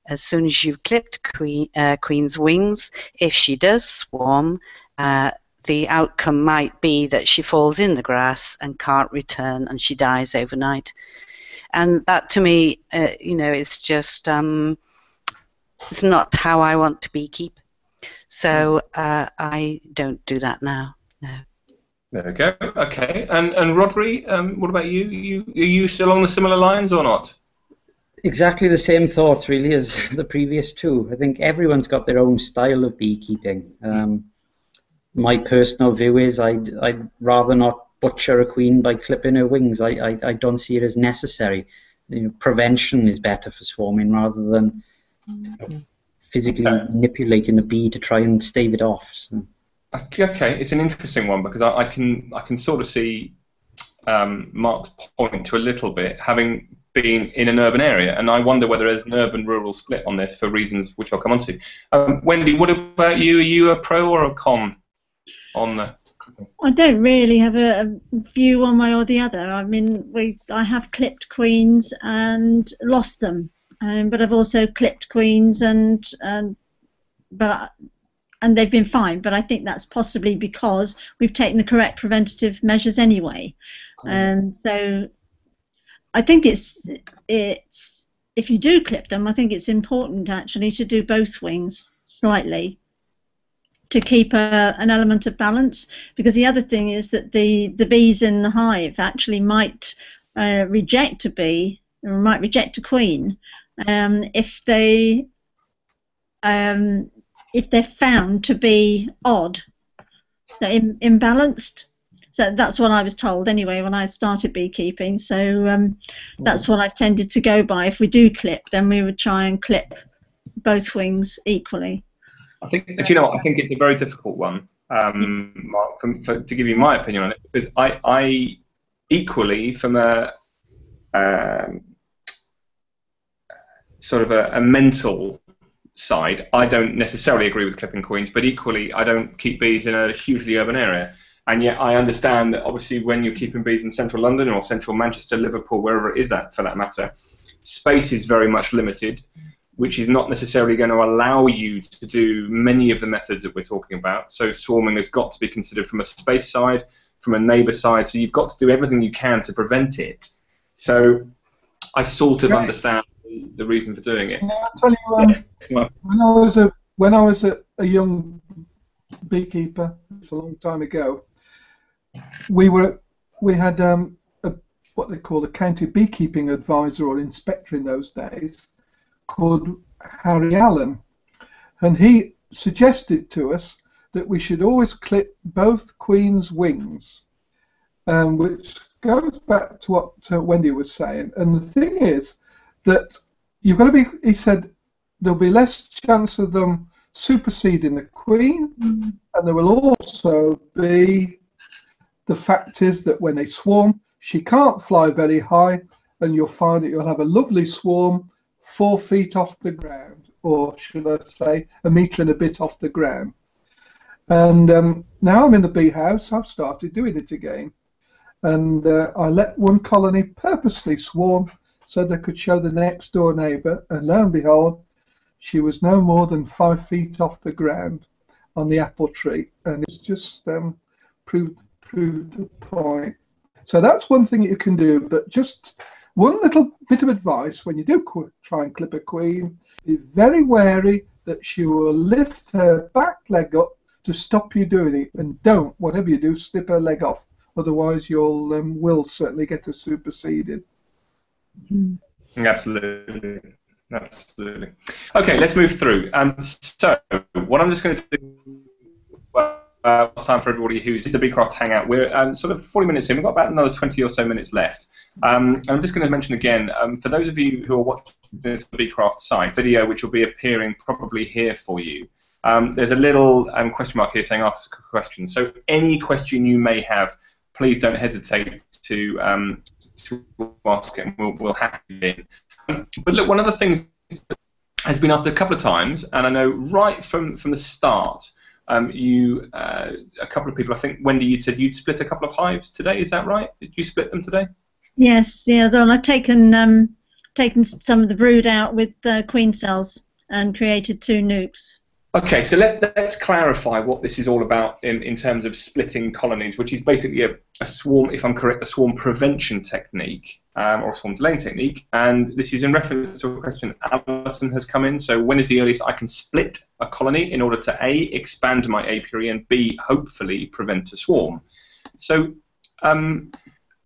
Speaker 5: as soon as you've clipped queen, uh, Queen's wings, if she does swarm, uh, the outcome might be that she falls in the grass and can't return and she dies overnight. And that to me, uh, you know, is just, um, it's not how I want to beekeep. So uh, I don't do that now. No.
Speaker 1: There we go. Okay. And and Rodri, um, what about you? You are you still on the similar lines or not?
Speaker 7: Exactly the same thoughts, really, as [laughs] the previous two. I think everyone's got their own style of beekeeping. Um, my personal view is I'd, I'd rather not butcher a queen by clipping her wings. I, I, I don't see it as necessary. You know, prevention is better for swarming rather than physically
Speaker 1: Okay.
Speaker 7: manipulating a bee to try and stave it off. So.
Speaker 1: Okay, it's an interesting one because I, I can I can sort of see um, Mark's point to a little bit, having been in an urban area, and I wonder whether there's an urban-rural split on this for reasons which I'll come on to. Um, Wendy, what about you? Are you a pro or a con on the?
Speaker 2: I don't really have a, a view one way or the other. I mean, we I have clipped queens and lost them, um, but I've also clipped queens and and but I, and they've been fine. But I think that's possibly because we've taken the correct preventative measures anyway, and so I think it's it's if you do clip them, I think it's important actually to do both wings slightly to keep a, an element of balance because the other thing is that the, the bees in the hive actually might uh, reject a bee or might reject a queen um, if they um, if they're found to be odd so Im- imbalanced so that's what I was told anyway when I started beekeeping so um, that's what I've tended to go by if we do clip then we would try and clip both wings equally
Speaker 1: I think. Do you know what? I think it's a very difficult one, um, Mark, for, for, to give you my opinion on it, because I, I equally, from a um, sort of a, a mental side, I don't necessarily agree with clipping queens, but equally, I don't keep bees in a hugely urban area. And yet, I understand that obviously, when you're keeping bees in central London or central Manchester, Liverpool, wherever it is that for that matter, space is very much limited which is not necessarily going to allow you to do many of the methods that we're talking about. So swarming has got to be considered from a space side, from a neighbour side. So you've got to do everything you can to prevent it. So I sort of
Speaker 6: Right.
Speaker 1: understand the, reason for doing it.
Speaker 6: I tell you, um,
Speaker 1: Well,
Speaker 6: when I was a when I was a, a young beekeeper, it's a long time ago, we were we had um, a, what they call a county beekeeping advisor or inspector in those days called Harry Allen, and he suggested to us that we should always clip both queen's wings, um, which goes back to what uh, Wendy was saying. And the thing is that you've got to be, he said, there'll be less chance of them superseding the queen, mm. and there will also be the fact is that when they swarm, she can't fly very high, and you'll find that you'll have a lovely swarm four feet off the ground, or should I say, a metre and a bit off the ground. And um, now I'm in the bee house, I've started doing it again. And uh, I let one colony purposely swarm so they could show the next door neighbour, and lo and behold, she was no more than five feet off the ground on the apple tree, and it's just um, proved proved the point. So that's one thing you can do, but just one little bit of advice when you do try and clip a queen, be very wary that she will lift her back leg up to stop you doing it, and don't, whatever you do, slip her leg off. Otherwise, you'll um, will certainly get her superseded.
Speaker 1: Absolutely. Absolutely. Okay, let's move through. Um, so, what I'm just going to do, uh, it's time for everybody who's the Beecraft Hangout. We're um, sort of 40 minutes in. We've got about another 20 or so minutes left. Um, I'm just going to mention again, um, for those of you who are watching this Beecraft site video, which will be appearing probably here for you, um, there's a little um, question mark here saying ask a question. So any question you may have, please don't hesitate to um, to ask it, and we'll, we'll in. Um, but look, one of the things has been asked a couple of times, and I know right from, from the start, um, you uh, a couple of people, I think Wendy, you said you'd split a couple of hives today. Is that right? Did you split them today?
Speaker 2: Yes, yeah. Well, I've taken um, taken some of the brood out with uh, queen cells and created two nucs.
Speaker 1: Okay, so let, us clarify what this is all about in, in terms of splitting colonies, which is basically a, a swarm, if I'm correct, a swarm prevention technique um, or a swarm delaying technique. And this is in reference to a question Alison has come in. So, when is the earliest I can split a colony in order to A, expand my apiary, and B, hopefully prevent a swarm? So, um,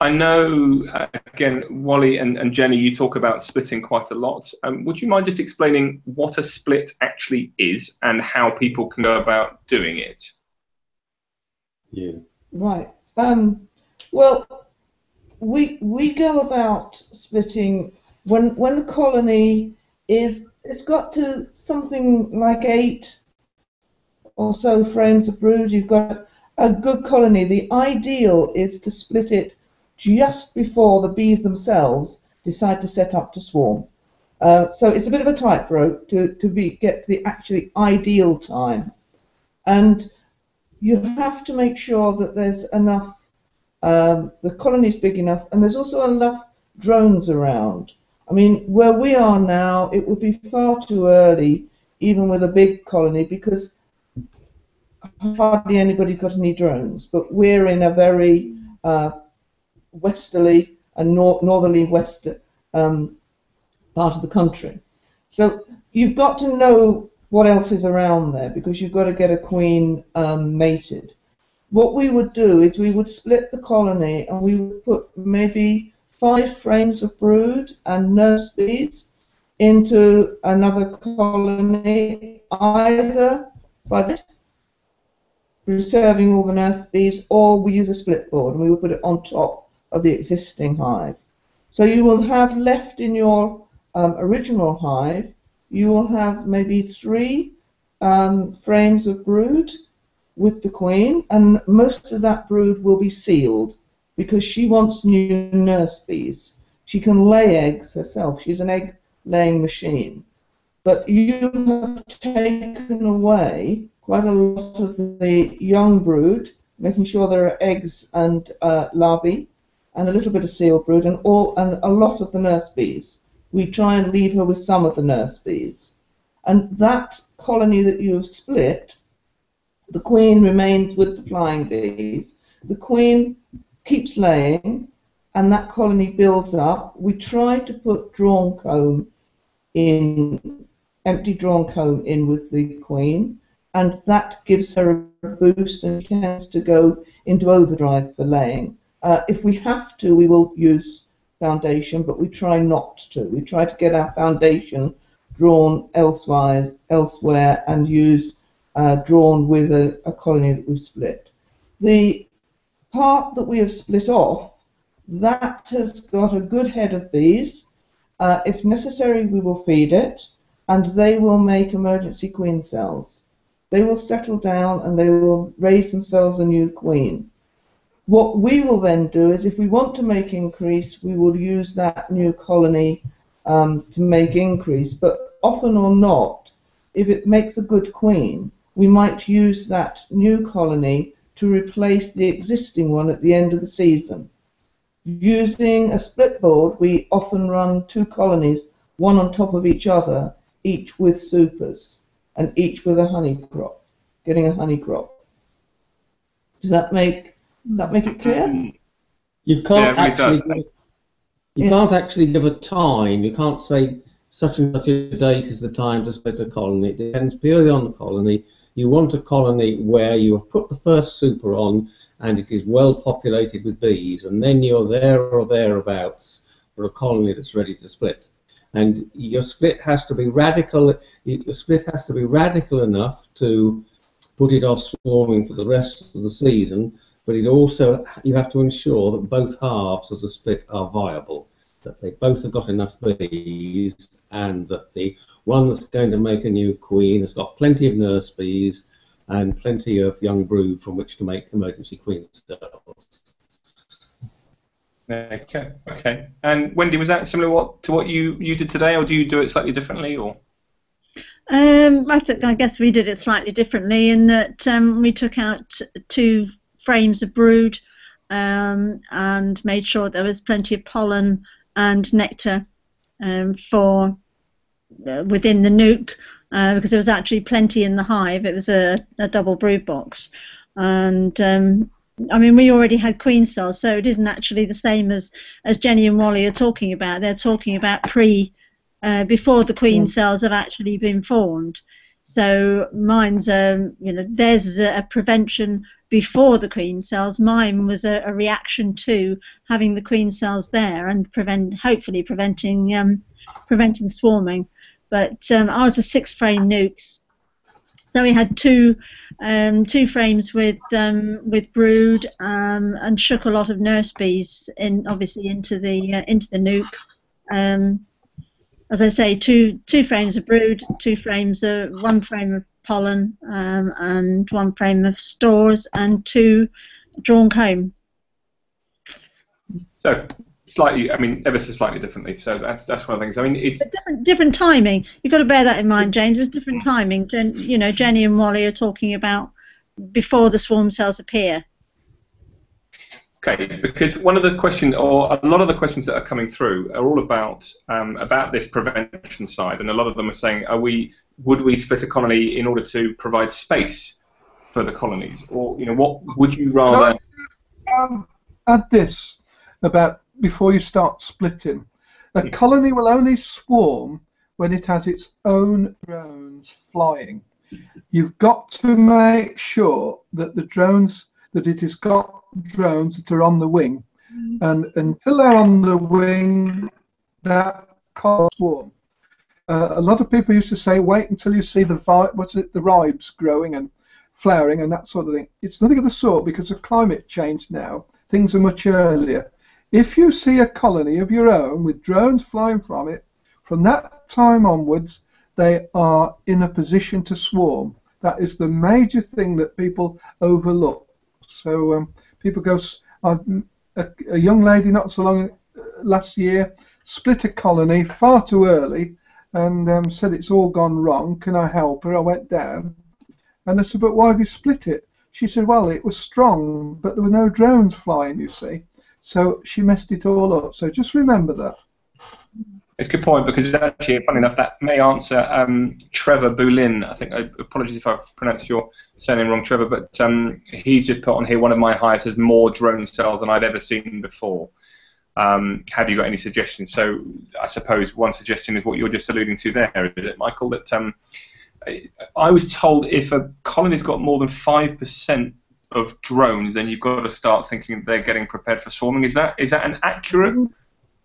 Speaker 1: I know, uh, again, Wally and, and, Jenny, you talk about splitting quite a lot. Um, would you mind just explaining what a split actually is and how people can go about doing it?
Speaker 3: Yeah.
Speaker 4: Right. Um, well, we we go about splitting when when the colony is it's got to something like eight or so frames of brood. You've got a good colony. The ideal is to split it just before the bees themselves decide to set up to swarm. Uh, so it's a bit of a tightrope to, to be, get the actually ideal time. And you have to make sure that there's enough, um, the colony's big enough, and there's also enough drones around. I mean, where we are now, it would be far too early, even with a big colony, because hardly anybody got any drones. But we're in a very uh, westerly and nor- northerly west um, part of the country. So you've got to know what else is around there because you've got to get a queen um, mated. What we would do is we would split the colony and we would put maybe five frames of brood and nurse bees into another colony, either by the reserving all the nurse bees, or we use a split board and we would put it on top of the existing hive. So you will have left in your um, original hive, you will have maybe three um, frames of brood with the queen, and most of that brood will be sealed because she wants new nurse bees. She can lay eggs herself. She's an egg laying machine. But you have taken away quite a lot of the young brood, making sure there are eggs and uh, larvae and a little bit of seal brood and all and a lot of the nurse bees. We try and leave her with some of the nurse bees. And that colony that you have split, the queen remains with the flying bees. The queen keeps laying and that colony builds up. We try to put drawn comb in empty drawn comb in with the queen, and that gives her a boost and tends to go into overdrive for laying. Uh, if we have to, we will use foundation, but we try not to. We try to get our foundation drawn elsewhere, elsewhere and use uh, drawn with a, a colony that we've split. The part that we have split off, that has got a good head of bees. Uh, if necessary, we will feed it, and they will make emergency queen cells. They will settle down and they will raise themselves a new queen. What we will then do is, if we want to make increase, we will use that new colony um, to make increase. But often or not, if it makes a good queen, we might use that new colony to replace the existing one at the end of the season. Using a split board, we often run two colonies, one on top of each other, each with supers, and each with a honey crop, getting a honey crop. Does that make does that make it clear? Mm.
Speaker 3: You can't
Speaker 1: Yeah, it
Speaker 3: actually
Speaker 1: does.
Speaker 3: give, you
Speaker 4: Yeah.
Speaker 3: can't actually give a time. You can't say such and such a date is the time to split a colony. It depends purely on the colony. You want a colony where you have put the first super on and it is well populated with bees, and then you're there or thereabouts for a colony that's ready to split. And your split has to be radical. Your split has to be radical enough to put it off swarming for the rest of the season, but it also you have to ensure that both halves of the split are viable, that they both have got enough bees, and that the one that's going to make a new queen has got plenty of nurse bees and plenty of young brood from which to make emergency queen cells.
Speaker 1: Okay, okay. And Wendy, was that similar what, to what you, you did today, or do you do it slightly differently, or?
Speaker 2: Um, I, I guess we did it slightly differently in that um, we took out two frames of brood um, and made sure there was plenty of pollen and nectar um, for uh, within the nuc uh, because there was actually plenty in the hive. It was a, a double brood box, and um, I mean we already had queen cells, so it isn't actually the same as as Jenny and Wally are talking about. They're talking about pre uh, before the queen
Speaker 4: Mm.
Speaker 2: cells have actually been formed. So mine's um, you know theirs is a, a prevention before the queen cells. Mine was a, a reaction to having the queen cells there and prevent hopefully preventing um, preventing swarming. But um, ours are six frame nucs. So we had two um, two frames with um, with brood um, and shook a lot of nurse bees in obviously into the uh, into the nuc. Um, as I say, two two frames of brood, two frames of one frame of pollen, um, and one frame of stores, and two drawn comb.
Speaker 1: So slightly, I mean, ever so slightly differently. So that's that's one of the things. I mean, it's
Speaker 2: But different different timing. You've got to bear that in mind, James. There's different timing. Jen, you know, Jenny and Wally are talking about before the swarm cells appear.
Speaker 1: okay because one of the questions, or a lot of the questions that are coming through, are all about um, about this prevention side, and a lot of them are saying, are we would we split a colony in order to provide space for the colonies, or you know, what would you rather?
Speaker 6: um, add this about before you start splitting. A
Speaker 1: Hmm.
Speaker 6: colony will only swarm when it has its own drones flying. You've got to make sure that the drones that it has got drones that are on the wing, and until they're on the wing, that can't swarm. Uh, a lot of people used to say, wait until you see the vi- what's it, the ribes growing and flowering and that sort of thing. It's nothing of the sort because of climate change now. Things are much earlier. If you see a colony of your own with drones flying from it, from that time onwards, they are in a position to swarm. That is the major thing that people overlook. So um, people go. a, a young lady not so long uh, last year split a colony far too early and um, said it's all gone wrong. Can I help her? I went down and I said, but why have you split it? She said, well, it was strong, but there were no drones flying, you see. So she messed it all up. So just remember that.
Speaker 1: It's a good point because actually, funny enough, that may answer um, Trevor Boulin. I think, I, apologies if I pronounced your surname wrong, Trevor, but um, he's just put on here one of my hives has more drone cells than I've ever seen before. Um, have you got any suggestions? So I suppose one suggestion is what you're just alluding to there, is it, Michael? That um, I was told if a colony's got more than five percent of drones, then you've got to start thinking they're getting prepared for swarming. Is that is that an accurate?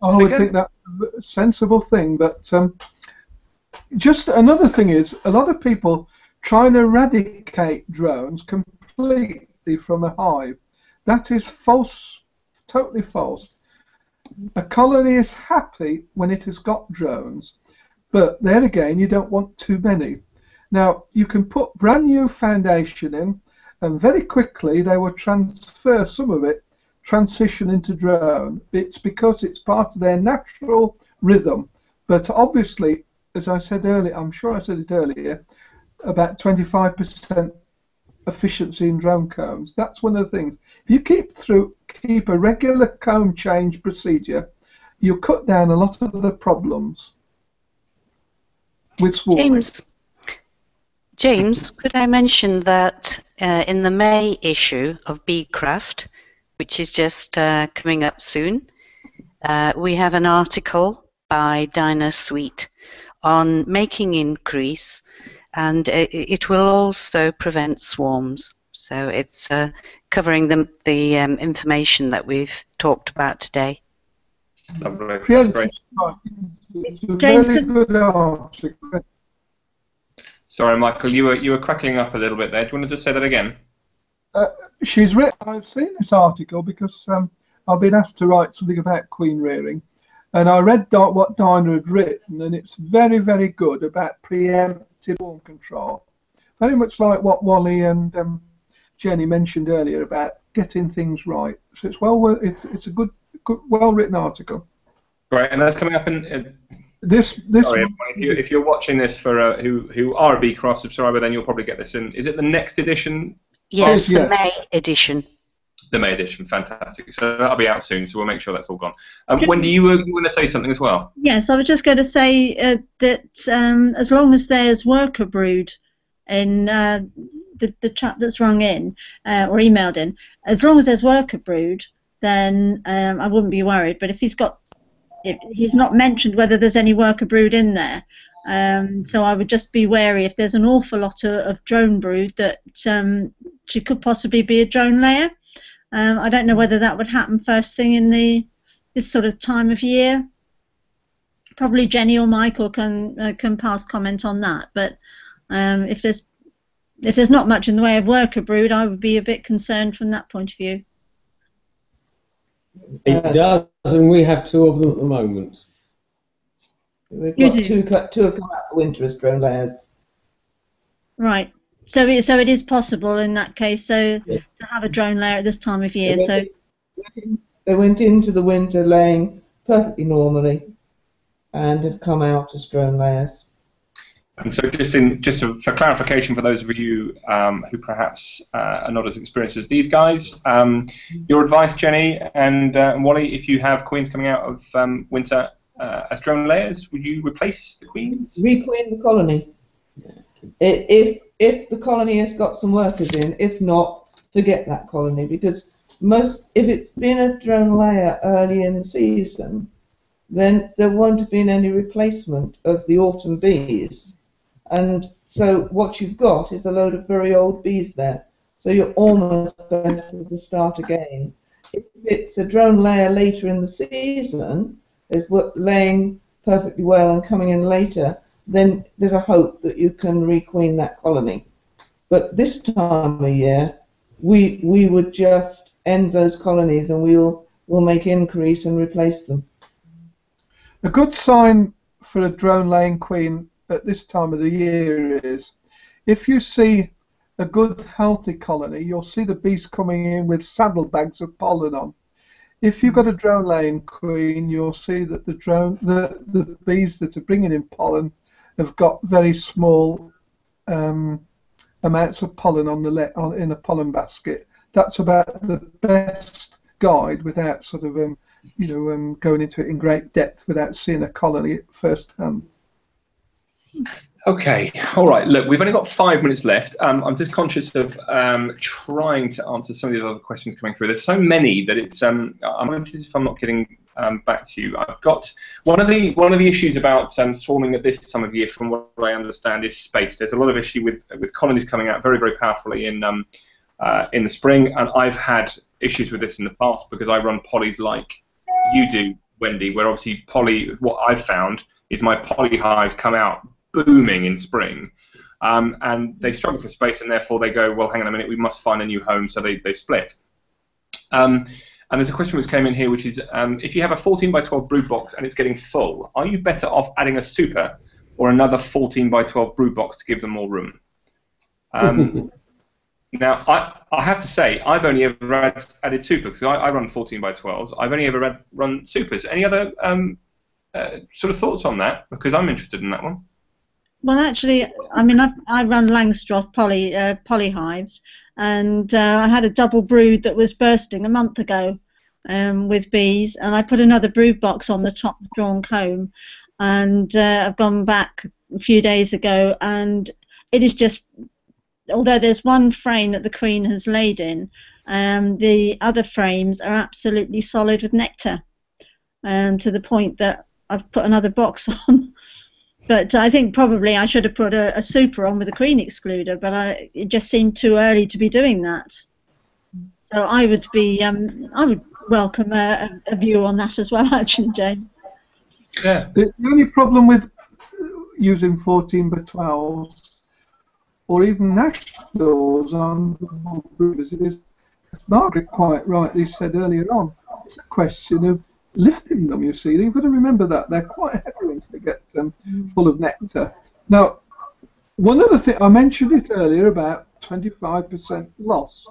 Speaker 6: I would think that's a sensible thing, but um, just another thing is a lot of people try and eradicate drones completely from a hive. That is false, totally false. A colony is happy when it has got drones, but then again, you don't want too many. Now, you can put brand new foundation in, and very quickly they will transfer some of it, transition into drone. It's because it's part of their natural rhythm. But obviously, as I said earlier, I'm sure I said it earlier, about 25% efficiency in drone combs. That's one of the things. If you keep through keep a regular comb change procedure, you cut down a lot of the problems with swarming.
Speaker 5: James, James, could I mention that uh, in the May issue of Beecraft, which is just uh, coming up soon, uh, we have an article by Dinah Sweet on making increase and it, it will also prevent swarms. So it's uh, covering the, the um, information that we've talked about today.
Speaker 1: Lovely.
Speaker 6: Yes,
Speaker 1: That's great.
Speaker 2: James,
Speaker 6: very
Speaker 2: could-
Speaker 6: good article.
Speaker 1: Sorry, Michael, you were you were crackling up a little bit there. Do you want to just say that again?
Speaker 6: she's written. I've seen this article because um, I've been asked to write something about queen rearing, and I read what Dinah had written, and it's very, very good about preemptive swarm control. Very much like what Wally and um, Jenny mentioned earlier about getting things right. So it's well, it's a good, good, well-written article.
Speaker 1: Right, and that's coming up in. in
Speaker 6: This, this.
Speaker 1: sorry, if, you, if you're watching this for uh, who who are a Beecraft subscriber, then you'll probably get this in. Is it the next edition?
Speaker 5: Yes,
Speaker 6: yeah.
Speaker 5: the May edition.
Speaker 1: The May edition, fantastic. So that'll be out soon. So we'll make sure that's all gone. Um,
Speaker 2: Can-
Speaker 1: Wendy, you were you want to say something as well?
Speaker 2: Yes, I was just going to say uh, that um, as long as there's worker brood in uh, the, the chat that's rung in uh, or emailed in, as long as there's worker brood, then um, I wouldn't be worried. But if he's got, if he's not mentioned whether there's any worker brood in there. Um, so I would just be wary if there's an awful lot of, of drone brood that um, she could possibly be a drone layer. Um, I don't know whether that would happen first thing in the this sort of time of year probably Jenny or Michael can uh, can pass comment on that. But um, if there's if there's not much in the way of worker brood, I would be a bit concerned from that point of view.
Speaker 3: It does, and we have two of them at the moment.
Speaker 4: We've got two, co- two have come out the winter as drone layers.
Speaker 2: Right. So it, so it is possible in that case. So
Speaker 3: Yeah.
Speaker 2: to have a drone layer at this time of year.
Speaker 4: They
Speaker 2: So
Speaker 4: went in- They went into the winter laying perfectly normally and have come out as drone layers.
Speaker 1: And so, just in just to, for clarification for those of you um, who perhaps uh, are not as experienced as these guys, um, your advice, Jenny and, uh, Wally, if you have queens coming out of um, winter uh, as drone layers, would you replace the queens?
Speaker 4: Requeen the colony. If if the colony has got some workers in, if not, forget that colony because most if it's been a drone layer early in the season, then there won't have been any replacement of the autumn bees, and so what you've got is a load of very old bees there. So you're almost better to start again. If it's a drone layer later in the season, wo- laying perfectly well and coming in later, then there's a hope that you can requeen that colony. But this time of year, we we would just end those colonies and we'll we'll make increase and replace them.
Speaker 6: A good sign for a drone laying queen at this time of the year is if you see a good healthy colony, you'll see the bees coming in with saddlebags of pollen on. If you've got a drone laying queen, you'll see that the drone the, the bees that are bringing in pollen have got very small um, amounts of pollen on the le- on, in a pollen basket. That's about the best guide without sort of um, you know, um, going into it in great depth without seeing a colony firsthand.
Speaker 1: Okay, all right. Look, we've only got five minutes left. Um, I'm just conscious of um, trying to answer some of the other questions coming through. There's so many that it's. Um, I'm conscious if I'm not getting um, back to you. I've got one of the one of the issues about um, swarming at this time of year, from what I understand, is space. There's a lot of issue with with colonies coming out very very powerfully in um, uh, in the spring, and I've had issues with this in the past because I run polys like you do, Wendy, where obviously poly. What I've found is my poly hives come out booming in spring. Um, and they struggle for space, and therefore they go, well, hang on a minute, we must find a new home, so they, they split. Um, and there's a question which came in here, which is um, if you have a 14 by 12 brood box and it's getting full, are you better off adding a super or another 14 by 12 brood box to give them more room? Um, [laughs] now, I, I have to say, I've only ever add, added super because I, I, run 14 by 12s. I've only ever read, run supers. Any other um, uh, sort of thoughts on that? Because I'm interested in that one.
Speaker 2: Well, actually, I mean, I've, I run Langstroth poly uh, polyhives, and uh, I had a double brood that was bursting a month ago um, with bees, and I put another brood box on the top drawn comb, and uh, I've gone back a few days ago, and it is just, although there's one frame that the queen has laid in, um, the other frames are absolutely solid with nectar, um, to the point that I've put another box [laughs] on. But I think probably I should have put a, a, super on with a queen excluder, but I, it just seemed too early to be doing that. So I would be, um, I would welcome a, a, view on that as well, [laughs] actually, James.
Speaker 6: Yeah. The only problem with using 14 by 12 or even nationals on the brewers is, as Margaret quite rightly said earlier on, it's a question of lifting them, you see. You've got to remember that. They're quite heavy they get um, full of nectar. Now, one other thing, I mentioned it earlier about 25% loss.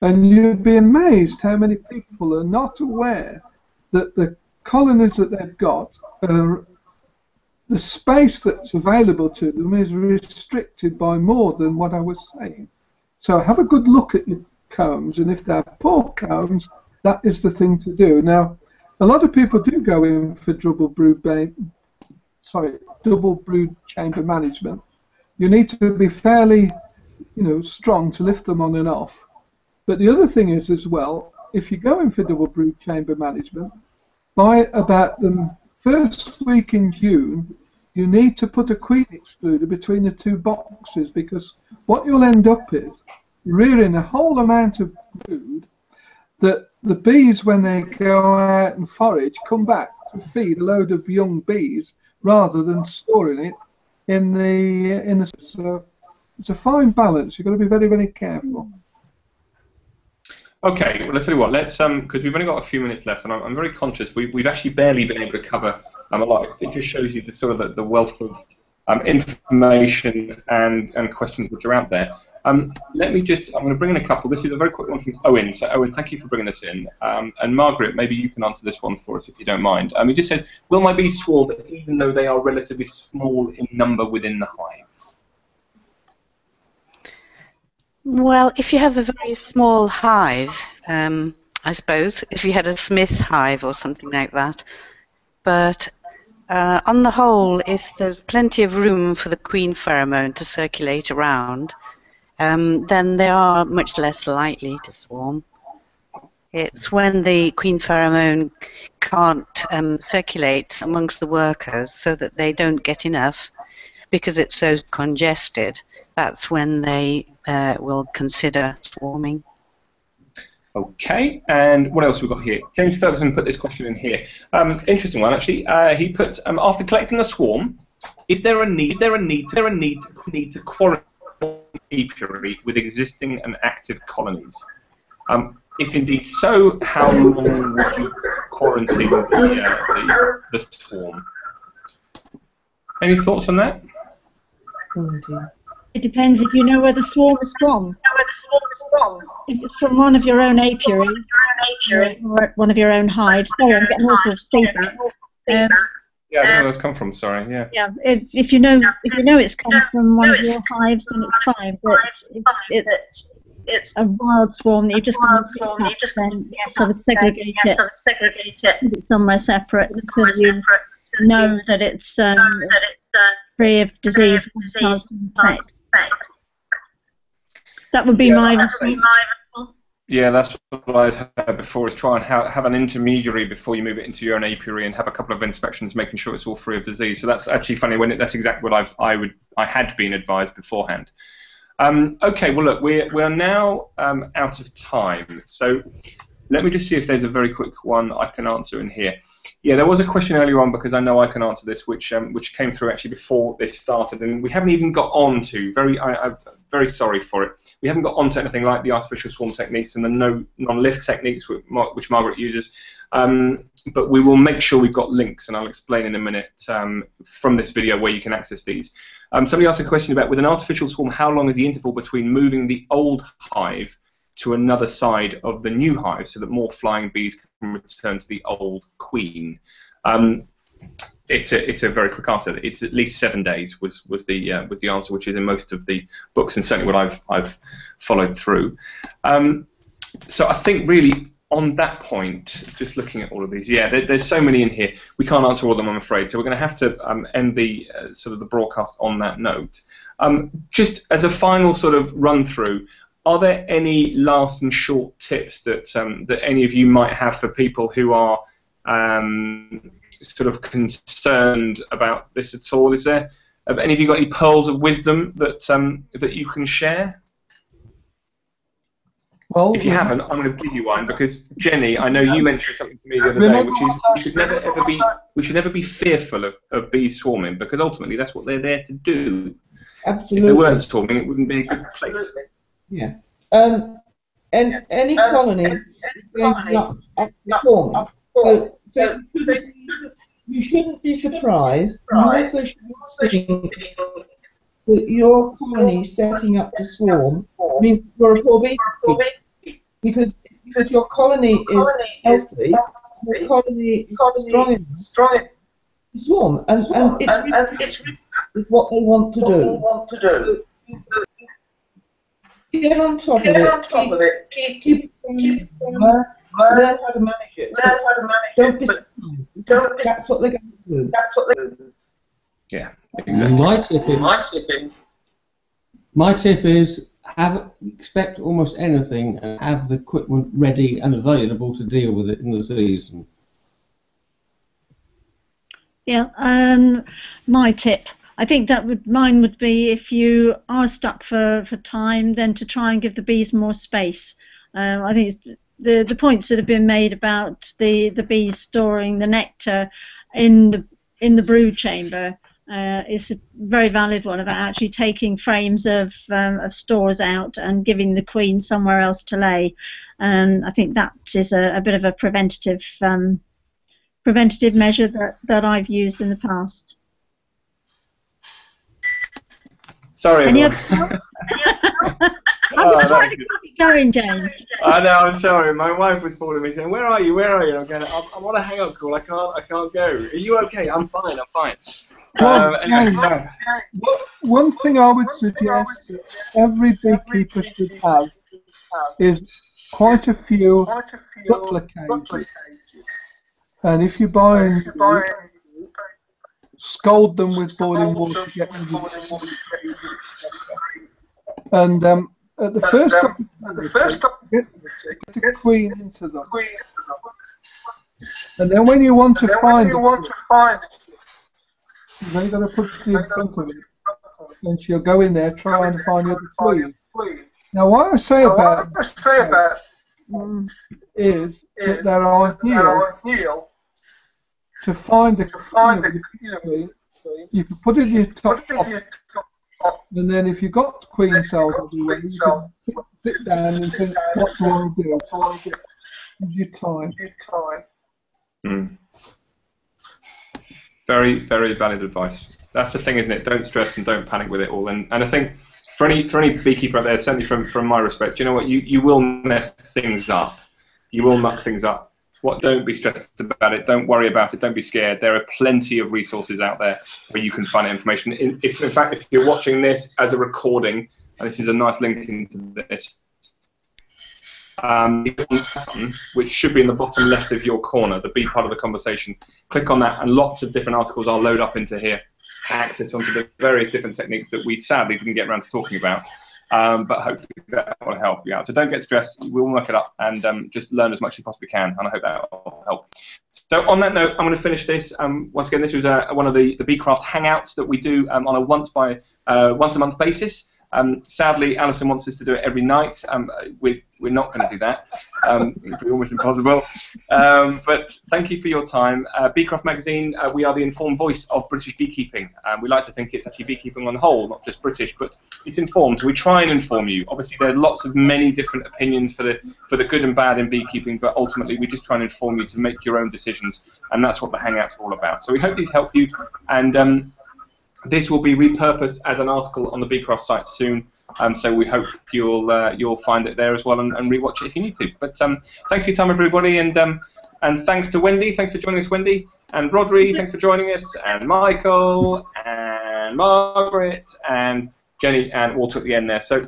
Speaker 6: And you'd be amazed how many people are not aware that the colonies that they've got the space that's available to them is restricted by more than what I was saying. So have a good look at your combs, and if they're poor combs, that is the thing to do. Now, a lot of people do go in for double brood, sorry, double chamber management. You need to be fairly, you know, strong to lift them on and off. But the other thing is as well, if you're going for double brood chamber management, by about the first week in June, you need to put a queen excluder between the two boxes because what you'll end up is rearing a whole amount of brood that the bees, when they go out and forage, come back to feed a load of young bees rather than storing it in the in the. So it's a fine balance. You've got to be very very careful.
Speaker 1: Okay, well, let's tell you what. Let's um because we've only got a few minutes left, and I'm, I'm very conscious. We, we've actually barely been able to cover um, a lot. It just shows you the sort of the, the wealth of um, information and and questions which are out there. Um, let me just, I'm going to bring in a couple. This is a very quick one from Owen. So, Owen, thank you for bringing this in. Um, and Margaret, maybe you can answer this one for us if you don't mind. Um, he just said, Will my bees swarm even though they are relatively small in number within the hive?
Speaker 5: Well, if you have a very small hive, um, I suppose, if you had a Smith hive or something like that. But uh, on the whole, if there's plenty of room for the queen pheromone to circulate around, um, then they are much less likely to swarm. It's when the queen pheromone can't um, circulate amongst the workers so that they don't get enough because it's so congested, that's when they uh, will consider swarming.
Speaker 1: Okay, and what else we got here? James Ferguson put this question in here. Um, interesting one, actually. Uh, he put um, after collecting a swarm, is there a need? Is there a need? Is there a need to, need to quarantine apiary with existing and active colonies? Um, if indeed so, how long would you quarantine the, uh, the, the swarm? Any thoughts on that?
Speaker 2: It depends if you know where the swarm is from. If it's from one of your own apiary, or one of your own hives. Sorry, I'm getting awful feedback.
Speaker 1: Um, yeah, I know where it's come from. Sorry. Yeah.
Speaker 2: Yeah. If, if you know if you know it's come from one of your hives, then it's fine. But if it's it's a wild swarm that you just can't swarm, you just then yes, I would segregate yes, it. I would segregate it. Put it somewhere separate until you know that it's um, that it's uh, free of disease. disease that would be yeah, my response.
Speaker 1: Yeah, that's what I've heard before. Is try and ha- have an intermediary before you move it into your own apiary and have a couple of inspections, making sure it's all free of disease. So that's actually funny. When it, that's exactly what I've I would I had been advised beforehand. Um, okay, well look, we're we are now um, out of time. So let me just see if there's a very quick one I can answer in here. Yeah, there was a question earlier on because I know I can answer this, which um, which came through actually before this started, and we haven't even got on to. Very, I, I'm very sorry for it. We haven't got on to anything like the artificial swarm techniques and the no non-lift techniques which, which Margaret uses. Um, but we will make sure we've got links, and I'll explain in a minute um, from this video where you can access these. Um, somebody asked a question about with an artificial swarm, how long is the interval between moving the old hive to another side of the new hive so that more flying bees can return to the old queen? Um, it's a it's a very quick answer. It's at least seven days was was the uh, was the answer, which is in most of the books and certainly what I've I've followed through. Um, so I think really on that point, just looking at all of these, yeah, there, there's so many in here. We can't answer all of them, I'm afraid. So we're going to have to um, end the uh, sort of the broadcast on that note. Um, just as a final sort of run through, are there any last and short tips that um, that any of you might have for people who are um, sort of concerned about this at all? Is there have any of you got any pearls of wisdom that um, that you can share?
Speaker 6: Well,
Speaker 1: If you haven't, I'm going to give you one because Jenny, I know you mentioned something to me the other day, which is we should never ever be we should never be fearful of, of bees swarming because ultimately that's what they're there to do. If
Speaker 4: Absolutely.
Speaker 1: they weren't swarming, it wouldn't be a good place.
Speaker 4: Yeah. Um, and any colony is going to not perform. So, so you shouldn't- you shouldn't be surprised. You also shouldn't think that your colony setting up to swarm means you're a poor bee because because your colony is healthy, your colony is strong enough to swarm, and, and it's, is what they want to do. Get on top of it. Keep, keep, keep, learn, learn how to manage it. Don't be surprised. That's what they're going to do.
Speaker 1: Yeah, exactly.
Speaker 3: My tip is, my tip is have expect almost anything and have the equipment ready and available to deal with it in the season.
Speaker 2: Yeah, um, my tip. I think that would mine would be if you are stuck for, for time, then to try and give the bees more space. Um, I think the the points that have been made about the, the bees storing the nectar in the in the brood chamber uh, is a very valid one about actually taking frames of um, of stores out and giving the queen somewhere else to lay. Um, I think that is a, a bit of a preventative um, preventative measure that, that I've used in the past.
Speaker 1: Sorry,
Speaker 2: Any
Speaker 1: everyone.
Speaker 2: other [laughs] I'm
Speaker 1: Oh,
Speaker 2: just trying
Speaker 1: that's
Speaker 2: to keep going, James.
Speaker 1: I know. I'm sorry. My wife was calling me saying, "Where are you? Where are you?" And I'm going, "I'm, I'm on a hang-up call. I can't. I can't go. Are you okay? I'm fine. I'm fine."
Speaker 6: Well,
Speaker 1: Um, anyway,
Speaker 6: James,
Speaker 1: so-
Speaker 6: One thing I would suggest that every beekeeper should have is quite a few butler cages. And if you buy scald them with boiling water to get rid of the And um, at the first opportunity, get the queen into them. And then when you want to find you want it, then you've got to put it in front of it. And she'll go in there trying to find the queen. Now, what I say about
Speaker 2: what I say about,
Speaker 6: is that they're ideal to find the queen. You can put it in your top, and then if you've got queen cells everywhere, you can sit, sit down and think, what do I do? Use your time.
Speaker 1: Mm. Very, very valid advice. That's the thing, isn't it? Don't stress and don't panic with it all. And and I think for any for any beekeeper out there, certainly from from my respect, you know what? You you will mess things up. You will muck things up. What? Don't be stressed about it. Don't worry about it. Don't be scared. There are plenty of resources out there where you can find information. In, if in fact, if you're watching this as a recording, and this is a nice link into this, um, which should be in the bottom left of your corner, the B part of the conversation. Click on that, and lots of different articles I'll load up into here. Access onto the various different techniques that we sadly didn't get around to talking about. Um, but hopefully that will help you out. So don't get stressed. We'll work it up and um, just learn as much as you possibly can. And I hope that will help. So on that note, I'm going to finish this. Um, once again, this was uh, one of the, the Beecraft Hangouts that we do um, on a once by uh, once a month basis. Um, sadly, Alison wants us to do it every night. Um, we, we're not going to do that. Um, it would be almost impossible. Um, but thank you for your time. Uh, Beecraft Magazine, uh, we are the informed voice of British beekeeping. Um, we like to think it's actually beekeeping on the whole, not just British, but it's informed. We try and inform you. Obviously, there are lots of many different opinions for the for the good and bad in beekeeping, but ultimately, we just try and inform you to make your own decisions, and that's what the Hangouts all about. So we hope these help you, and um, this will be repurposed as an article on the Beecraft site soon. Um, so we hope you'll uh, you'll find it there as well and, and rewatch it if you need to. But um, thanks for your time, everybody, and um, and thanks to Wendy. Thanks for joining us, Wendy, and Rodri. Thanks for joining us, and Michael, and Margaret, and Jenny, and Walter at the end there. So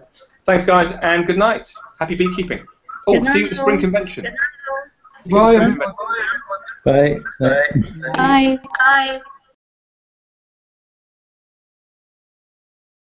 Speaker 1: thanks, guys, and good night. Happy beekeeping. Oh, see you at the spring convention.
Speaker 6: Bye.
Speaker 3: Bye. Bye.
Speaker 5: Bye. Bye.